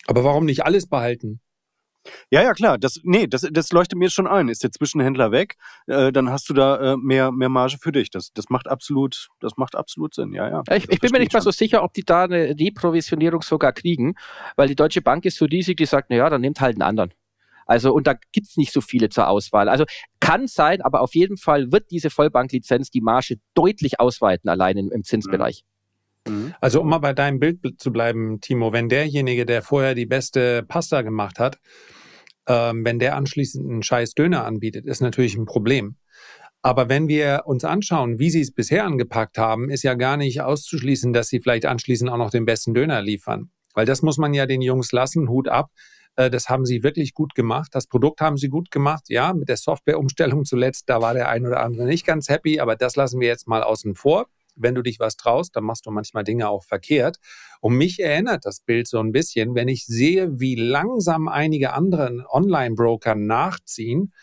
aber warum nicht alles behalten? Ja, ja, klar. Das, nee, das, das leuchtet mir schon ein. Ist der Zwischenhändler weg, äh, dann hast du da äh, mehr, mehr Marge für dich. Das, das macht absolut, das macht absolut Sinn. Ja, ja. Ich, ich bin mir nicht mal so sicher, ob die da eine Reprovisionierung sogar kriegen, weil die Deutsche Bank ist so riesig, die sagt, na ja, dann nimmt halt einen anderen. Also, und da gibt's nicht so viele zur Auswahl. Also kann sein, aber auf jeden Fall wird diese Vollbanklizenz die Marge deutlich ausweiten, allein im, im Zinsbereich. Mhm. Mhm. Also um mal bei deinem Bild zu bleiben, Timo, wenn derjenige, der vorher die beste Pasta gemacht hat, ähm, wenn der anschließend einen scheiß Döner anbietet, ist natürlich ein Problem. Aber wenn wir uns anschauen, wie sie es bisher angepackt haben, ist ja gar nicht auszuschließen, dass sie vielleicht anschließend auch noch den besten Döner liefern. Weil das muss man ja den Jungs lassen, Hut ab. Äh, das haben sie wirklich gut gemacht. Das Produkt haben sie gut gemacht. Ja, mit der Softwareumstellung zuletzt, da war der ein oder andere nicht ganz happy, aber das lassen wir jetzt mal außen vor wenn du dich was traust, dann machst du manchmal Dinge auch verkehrt. Und mich erinnert das Bild so ein bisschen, wenn ich sehe, wie langsam einige andere Online-Broker nachziehen,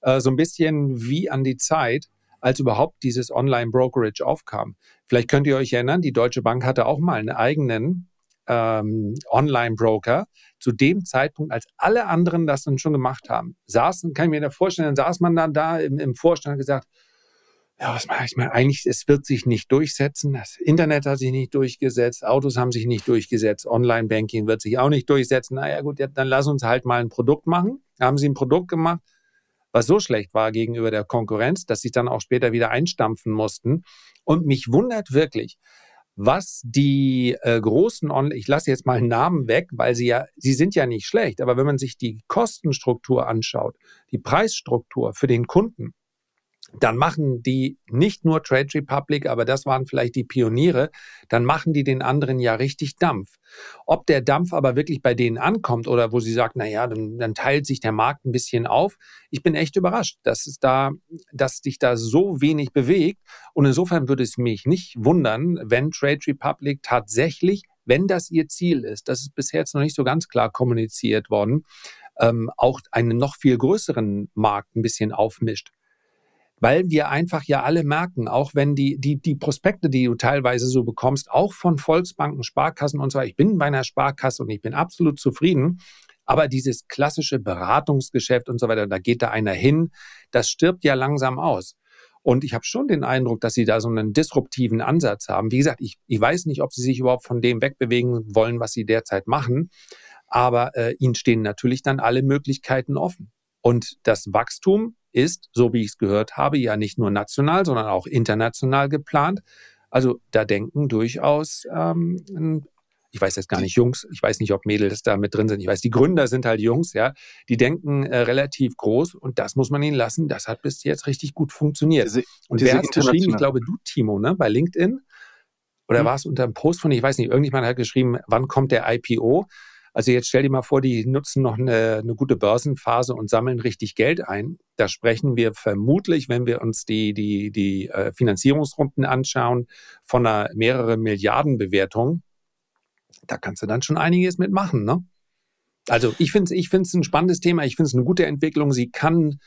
äh, so ein bisschen wie an die Zeit, als überhaupt dieses Online-Brokerage aufkam. Vielleicht könnt ihr euch erinnern, die Deutsche Bank hatte auch mal einen eigenen ähm, Online-Broker zu dem Zeitpunkt, als alle anderen das dann schon gemacht haben. Saßen, kann ich mir da vorstellen, dann saß man dann da im, im Vorstand und gesagt, ja, was mache ich mal? Eigentlich, es wird sich nicht durchsetzen. Das Internet hat sich nicht durchgesetzt, Autos haben sich nicht durchgesetzt, Online-Banking wird sich auch nicht durchsetzen. Naja, gut, dann lass uns halt mal ein Produkt machen. Haben sie ein Produkt gemacht, was so schlecht war gegenüber der Konkurrenz, dass sie dann auch später wieder einstampfen mussten. Und mich wundert wirklich, was die äh, großen Online, ich lasse jetzt mal Namen weg, weil sie ja, sie sind ja nicht schlecht, aber wenn man sich die Kostenstruktur anschaut, die Preisstruktur für den Kunden, dann machen die nicht nur Trade Republic, aber das waren vielleicht die Pioniere, dann machen die den anderen ja richtig Dampf. Ob der Dampf aber wirklich bei denen ankommt oder wo sie sagt, na ja, dann, dann teilt sich der Markt ein bisschen auf. Ich bin echt überrascht, dass es da, dass sich da so wenig bewegt. Und insofern würde es mich nicht wundern, wenn Trade Republic tatsächlich, wenn das ihr Ziel ist, das ist bisher jetzt noch nicht so ganz klar kommuniziert worden, ähm, auch einen noch viel größeren Markt ein bisschen aufmischt weil wir einfach ja alle merken, auch wenn die, die, die Prospekte, die du teilweise so bekommst, auch von Volksbanken, Sparkassen und so weiter, ich bin bei einer Sparkasse und ich bin absolut zufrieden, aber dieses klassische Beratungsgeschäft und so weiter, da geht da einer hin, das stirbt ja langsam aus. Und ich habe schon den Eindruck, dass sie da so einen disruptiven Ansatz haben. Wie gesagt, ich, ich weiß nicht, ob sie sich überhaupt von dem wegbewegen wollen, was sie derzeit machen, aber äh, ihnen stehen natürlich dann alle Möglichkeiten offen. Und das Wachstum ist, so wie ich es gehört habe, ja nicht nur national, sondern auch international geplant. Also da denken durchaus, ähm, ich weiß jetzt gar nicht Jungs, ich weiß nicht, ob Mädels da mit drin sind. Ich weiß, die Gründer sind halt Jungs, ja. Die denken äh, relativ groß und das muss man ihnen lassen. Das hat bis jetzt richtig gut funktioniert. Diese, und wer hat geschrieben? Ich glaube, du, Timo, ne, bei LinkedIn. Oder mhm. war es unter einem Post von, ich weiß nicht, irgendjemand hat geschrieben, wann kommt der IPO? Also jetzt stell dir mal vor, die nutzen noch eine, eine gute Börsenphase und sammeln richtig Geld ein. Da sprechen wir vermutlich, wenn wir uns die, die, die äh, Finanzierungsrunden anschauen, von einer mehrere Milliarden Bewertung. Da kannst du dann schon einiges mitmachen, ne? Also ich finde es ich find's ein spannendes Thema, ich finde es eine gute Entwicklung. Sie kann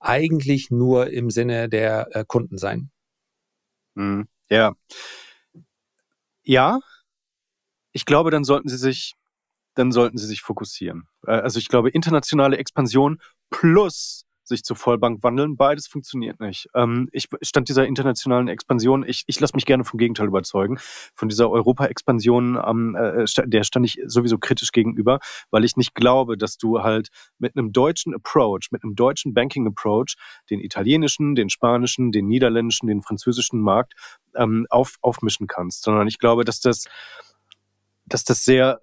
eigentlich nur im Sinne der äh, Kunden sein. Mhm. Ja. Ja, ich glaube, dann sollten Sie sich dann sollten sie sich fokussieren. Äh, also ich glaube, internationale Expansion plus sich zur Vollbank wandeln, beides funktioniert nicht. Ähm, ich stand dieser internationalen Expansion, ich, ich lasse mich gerne vom Gegenteil überzeugen, von dieser Europa-Expansion, ähm, äh, der stand ich sowieso kritisch gegenüber, weil ich nicht glaube, dass du halt mit einem deutschen Approach, mit einem deutschen Banking-Approach den italienischen, den spanischen, den niederländischen, den französischen Markt ähm, auf, aufmischen kannst, sondern ich glaube, dass das dass das sehr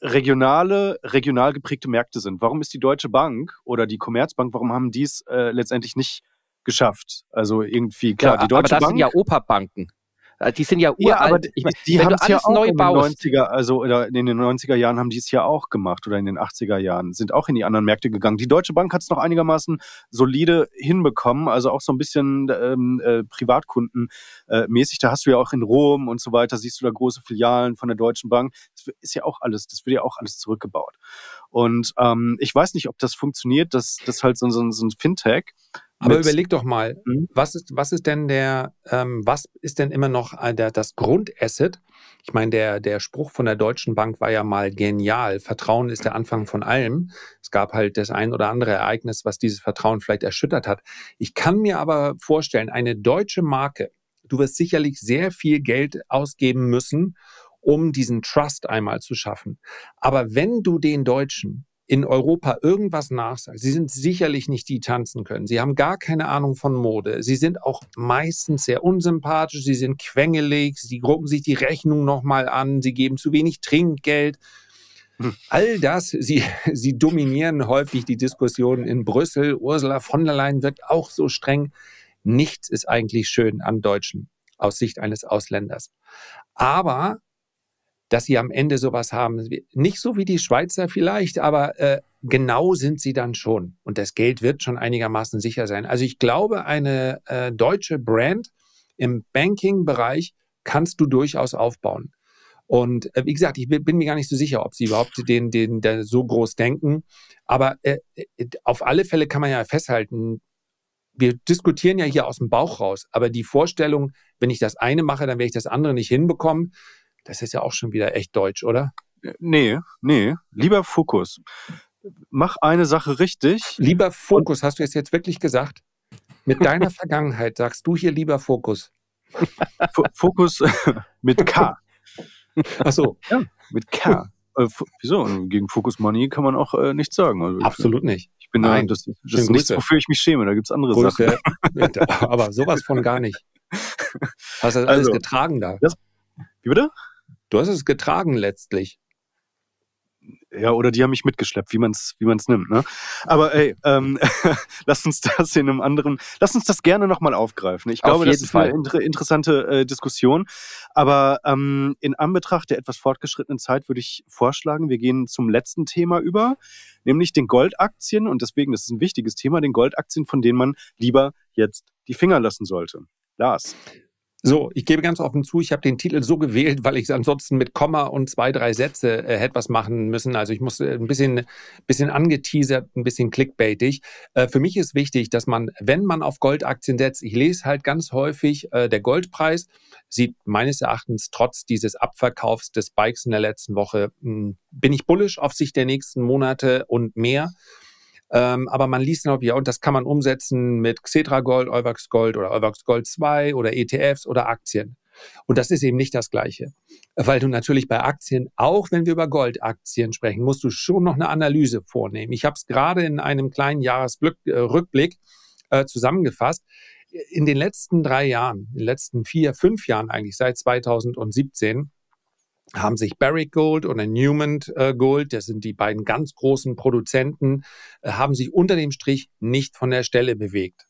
regionale, regional geprägte Märkte sind. Warum ist die Deutsche Bank oder die Commerzbank, warum haben die es äh, letztendlich nicht geschafft? Also irgendwie, klar, ja, die Deutsche aber das Bank. sind ja Operbanken. Äh, die sind ja uralt. Ja, aber die, ich mein, die haben es ja auch neu in den 90er, also oder in den 90er Jahren haben die es ja auch gemacht oder in den 80er Jahren, sind auch in die anderen Märkte gegangen. Die Deutsche Bank hat es noch einigermaßen solide hinbekommen, also auch so ein bisschen ähm, äh, Privatkunden äh. Da hast du ja auch in Rom und so weiter, siehst du da große Filialen von der Deutschen Bank. Das ist ja auch alles, das wird ja auch alles zurückgebaut. Und ähm, ich weiß nicht, ob das funktioniert, dass das halt so, so, so ein Fintech aber überleg doch mal, mhm. was ist, was ist denn der, ähm, was ist denn immer noch der, das Grundasset? Ich meine, der, der Spruch von der Deutschen Bank war ja mal genial. Vertrauen ist der Anfang von allem. Es gab halt das ein oder andere Ereignis, was dieses Vertrauen vielleicht erschüttert hat. Ich kann mir aber vorstellen, eine deutsche Marke, du wirst sicherlich sehr viel Geld ausgeben müssen, um diesen Trust einmal zu schaffen. Aber wenn du den Deutschen in Europa irgendwas nachsagt, sie sind sicherlich nicht die, die tanzen können. Sie haben gar keine Ahnung von Mode. Sie sind auch meistens sehr unsympathisch, sie sind quengelig, sie gucken sich die Rechnung nochmal an, sie geben zu wenig Trinkgeld. Hm. All das, sie, sie dominieren häufig die Diskussionen in Brüssel. Ursula von der Leyen wird auch so streng. Nichts ist eigentlich schön an Deutschen aus Sicht eines Ausländers. Aber dass sie am Ende sowas haben. Nicht so wie die Schweizer vielleicht, aber äh, genau sind sie dann schon. Und das Geld wird schon einigermaßen sicher sein. Also ich glaube, eine äh, deutsche Brand im Banking-Bereich kannst du durchaus aufbauen. Und äh, wie gesagt, ich bin, mir gar nicht so sicher, ob sie überhaupt den, den, den so groß denken. Aber äh, äh, auf alle Fälle kann man ja festhalten, wir diskutieren ja hier aus dem Bauch raus. Aber die Vorstellung, wenn ich das eine mache, dann werde ich das andere nicht hinbekommen. Das ist ja auch schon wieder echt deutsch, oder? Äh, nee, nee. Lieber Fokus. Mach eine Sache richtig. Lieber Fokus, hast du es jetzt wirklich gesagt? Mit deiner Vergangenheit sagst du hier lieber Fokus. Fokus mit K. Ach so. Ja, mit K. Äh, wieso? Gegen Focus Money kann man auch äh, nichts sagen. Also Absolut ich, nicht. Ich bin Nein. da, das, das ist nichts, wofür ich mich schäme. Da gibt es andere Grüße. Sachen. Aber sowas von gar nicht. Hast du das alles also, getragen da? Das, wie bitte? Du hast es getragen letztlich. Ja, oder die haben mich mitgeschleppt, wie man es wie man's nimmt. Ne? Aber ey, ähm, lass uns das in einem anderen, lass uns das gerne nochmal aufgreifen. Ich glaube, das ist Fall. eine inter interessante äh, Diskussion. Aber ähm, in Anbetracht der etwas fortgeschrittenen Zeit würde ich vorschlagen, wir gehen zum letzten Thema über, nämlich den Goldaktien. Und deswegen, das ist ein wichtiges Thema, den Goldaktien, von denen man lieber jetzt die Finger lassen sollte. Lars. So, ich gebe ganz offen zu, ich habe den Titel so gewählt, weil ich ansonsten mit Komma und zwei, drei Sätze äh, hätte was machen müssen. Also ich muss äh, ein bisschen, bisschen angeteasert, ein bisschen clickbaitig. Äh, für mich ist wichtig, dass man, wenn man auf Goldaktien setzt, ich lese halt ganz häufig, äh, der Goldpreis sieht meines Erachtens trotz dieses Abverkaufs des Bikes in der letzten Woche, mh, hm, bin ich bullisch auf Sicht der nächsten Monate und mehr. Ähm, aber man liest noch, ja, und das kann man umsetzen mit Xetra Gold, Euwax Gold oder Euwax Gold 2 oder ETFs oder Aktien. Und das ist eben nicht das Gleiche. Weil du natürlich bei Aktien, auch wenn wir über Goldaktien sprechen, musst du schon noch eine Analyse vornehmen. Ich habe es gerade in einem kleinen Jahresrückblick äh, zusammengefasst. In den letzten drei Jahren, in den letzten vier, fünf Jahren eigentlich, seit 2017, haben sich Barrick Gold oder Newman äh, Gold, das sind die beiden ganz großen Produzenten, äh, haben sich unter dem Strich nicht von der Stelle bewegt.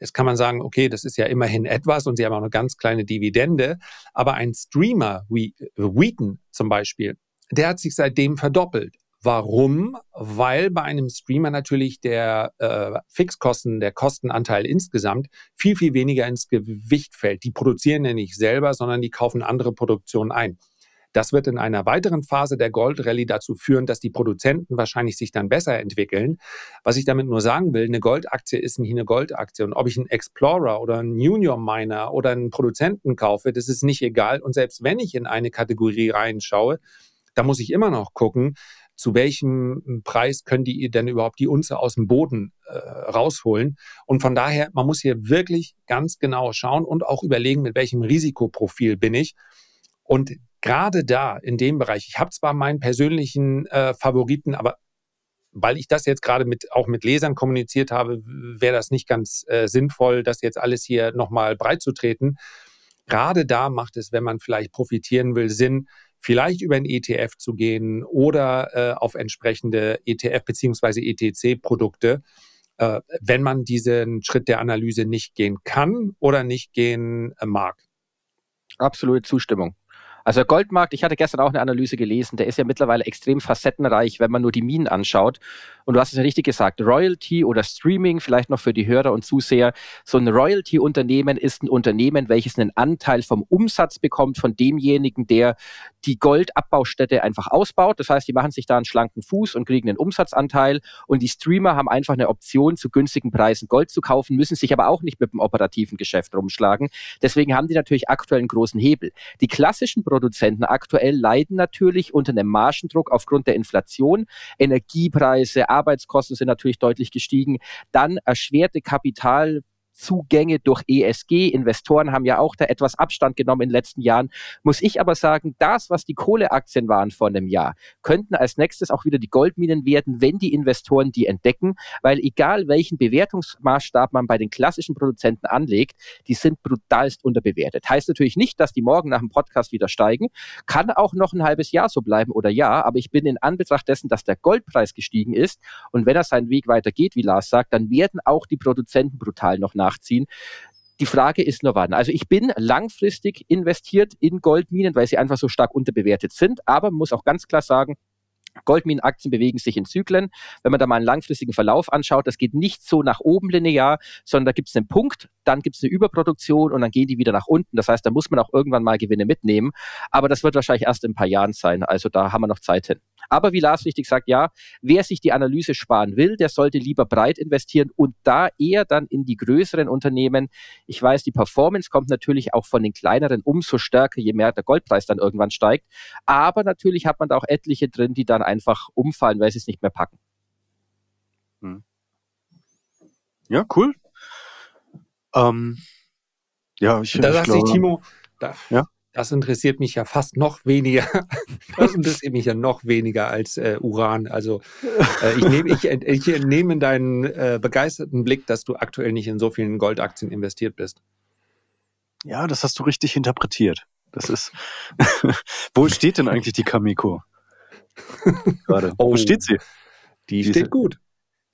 Jetzt kann man sagen, okay, das ist ja immerhin etwas und sie haben auch eine ganz kleine Dividende. Aber ein Streamer wie äh, Wheaton zum Beispiel, der hat sich seitdem verdoppelt. Warum? Weil bei einem Streamer natürlich der äh, Fixkosten, der Kostenanteil insgesamt viel, viel weniger ins Gewicht fällt. Die produzieren ja nicht selber, sondern die kaufen andere Produktionen ein. Das wird in einer weiteren Phase der Goldrallye dazu führen, dass die Produzenten wahrscheinlich sich dann besser entwickeln. Was ich damit nur sagen will, eine Goldaktie ist nicht eine Goldaktie. Und ob ich einen Explorer oder einen Junior Miner oder einen Produzenten kaufe, das ist nicht egal. Und selbst wenn ich in eine Kategorie reinschaue, da muss ich immer noch gucken, zu welchem Preis können die denn überhaupt die Unze aus dem Boden äh, rausholen. Und von daher, man muss hier wirklich ganz genau schauen und auch überlegen, mit welchem Risikoprofil bin ich. Und gerade da in dem Bereich, ich habe zwar meinen persönlichen äh, Favoriten, aber weil ich das jetzt gerade mit auch mit Lesern kommuniziert habe, wäre das nicht ganz äh, sinnvoll, das jetzt alles hier nochmal breit zu treten. Gerade da macht es, wenn man vielleicht profitieren will, Sinn, vielleicht über ein ETF zu gehen oder äh, auf entsprechende ETF beziehungsweise ETC-Produkte, äh, wenn man diesen Schritt der Analyse nicht gehen kann oder nicht gehen äh, mag. Absolute Zustimmung. Also Goldmarkt, ich hatte gestern auch eine Analyse gelesen, der ist ja mittlerweile extrem facettenreich, wenn man nur die Minen anschaut. Und du hast es ja richtig gesagt, Royalty oder Streaming, vielleicht noch für die Hörer und Zuseher. So ein Royalty-Unternehmen ist ein Unternehmen, welches einen Anteil vom Umsatz bekommt von demjenigen, der die Goldabbaustätte einfach ausbaut. Das heißt, die machen sich da einen schlanken Fuß und kriegen einen Umsatzanteil. Und die Streamer haben einfach eine Option, zu günstigen Preisen Gold zu kaufen, müssen sich aber auch nicht mit dem operativen Geschäft rumschlagen. Deswegen haben die natürlich aktuell einen großen Hebel. Die klassischen Produzenten aktuell leiden natürlich unter einem Margendruck aufgrund der Inflation. Energiepreise, Arbeitskosten sind natürlich deutlich gestiegen. Dann erschwerte Kapital Zugänge durch ESG. Investoren haben ja auch da etwas Abstand genommen in den letzten Jahren. Muss ich aber sagen, das, was die Kohleaktien waren vor einem Jahr, könnten als nächstes auch wieder die Goldminen werden, wenn die Investoren die entdecken, weil egal welchen Bewertungsmaßstab man bei den klassischen Produzenten anlegt, die sind brutalst unterbewertet. Heißt natürlich nicht, dass die morgen nach dem Podcast wieder steigen, kann auch noch ein halbes Jahr so bleiben oder ja, aber ich bin in Anbetracht dessen, dass der Goldpreis gestiegen ist und wenn er seinen Weg weitergeht, wie Lars sagt, dann werden auch die Produzenten brutal noch nach nachziehen. Die Frage ist nur wann. Also ich bin langfristig investiert in Goldminen, weil sie einfach so stark unterbewertet sind. Aber man muss auch ganz klar sagen, Goldminenaktien bewegen sich in Zyklen. Wenn man da mal einen langfristigen Verlauf anschaut, das geht nicht so nach oben linear, sondern da gibt es einen Punkt, dann gibt es eine Überproduktion und dann gehen die wieder nach unten. Das heißt, da muss man auch irgendwann mal Gewinne mitnehmen. Aber das wird wahrscheinlich erst in ein paar Jahren sein. Also da haben wir noch Zeit hin. Aber wie Lars richtig sagt, ja, wer sich die Analyse sparen will, der sollte lieber breit investieren und da eher dann in die größeren Unternehmen. Ich weiß, die Performance kommt natürlich auch von den kleineren umso stärker, je mehr der Goldpreis dann irgendwann steigt. Aber natürlich hat man da auch etliche drin, die dann einfach umfallen, weil sie es nicht mehr packen. Hm. Ja, cool. Ähm, ja, ich, da ich glaube, Timo, da, ja? Das interessiert mich ja fast noch weniger. Das interessiert mich ja noch weniger als äh, Uran. Also äh, ich nehme ich, ich nehme deinen äh, begeisterten Blick, dass du aktuell nicht in so vielen Goldaktien investiert bist. Ja, das hast du richtig interpretiert. Das ist. Wo steht denn eigentlich die Kamiko? Gerade. Oh. Wo steht sie? Die, die steht gut.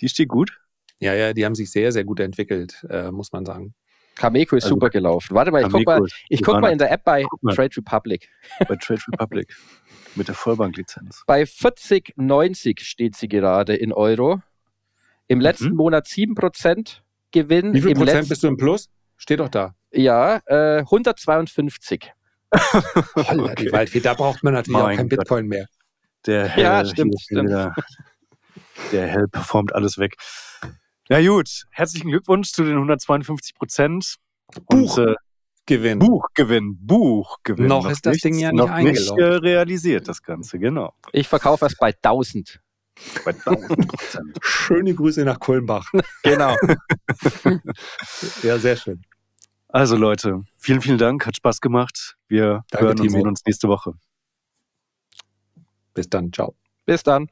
Die steht gut? Ja, ja, die haben sich sehr, sehr gut entwickelt, äh, muss man sagen. Cameco ist also, super gelaufen. Warte mal, ich guck mal, ich guck mal in der App bei Trade Republic. Bei Trade Republic. Mit der Vollbanklizenz. Bei 40,90 steht sie gerade in Euro. Im letzten mhm. Monat 7% Gewinn. Wie viel Prozent letzten, bist du im Plus? Steht doch da. Ja, äh, 152. Holla, okay. die Waldfee, da braucht man natürlich mein auch kein Gott. Bitcoin mehr. Der Hell, ja, stimmt, stimmt. Der, der Hell performt alles weg. Ja gut, herzlichen Glückwunsch zu den 152 Prozent. Buchgewinn. Äh, Buchgewinn, Buchgewinn. Noch, noch ist das Ding ja nicht noch nicht äh, realisiert, das Ganze, genau. Ich verkaufe es bei 1000. Bei 1000 Prozent. Schöne Grüße nach Kulmbach. Genau. ja, sehr schön. Also Leute, vielen, vielen Dank, hat Spaß gemacht. Wir Danke, hören und sehen uns nächste Woche. Bis dann, ciao. Bis dann.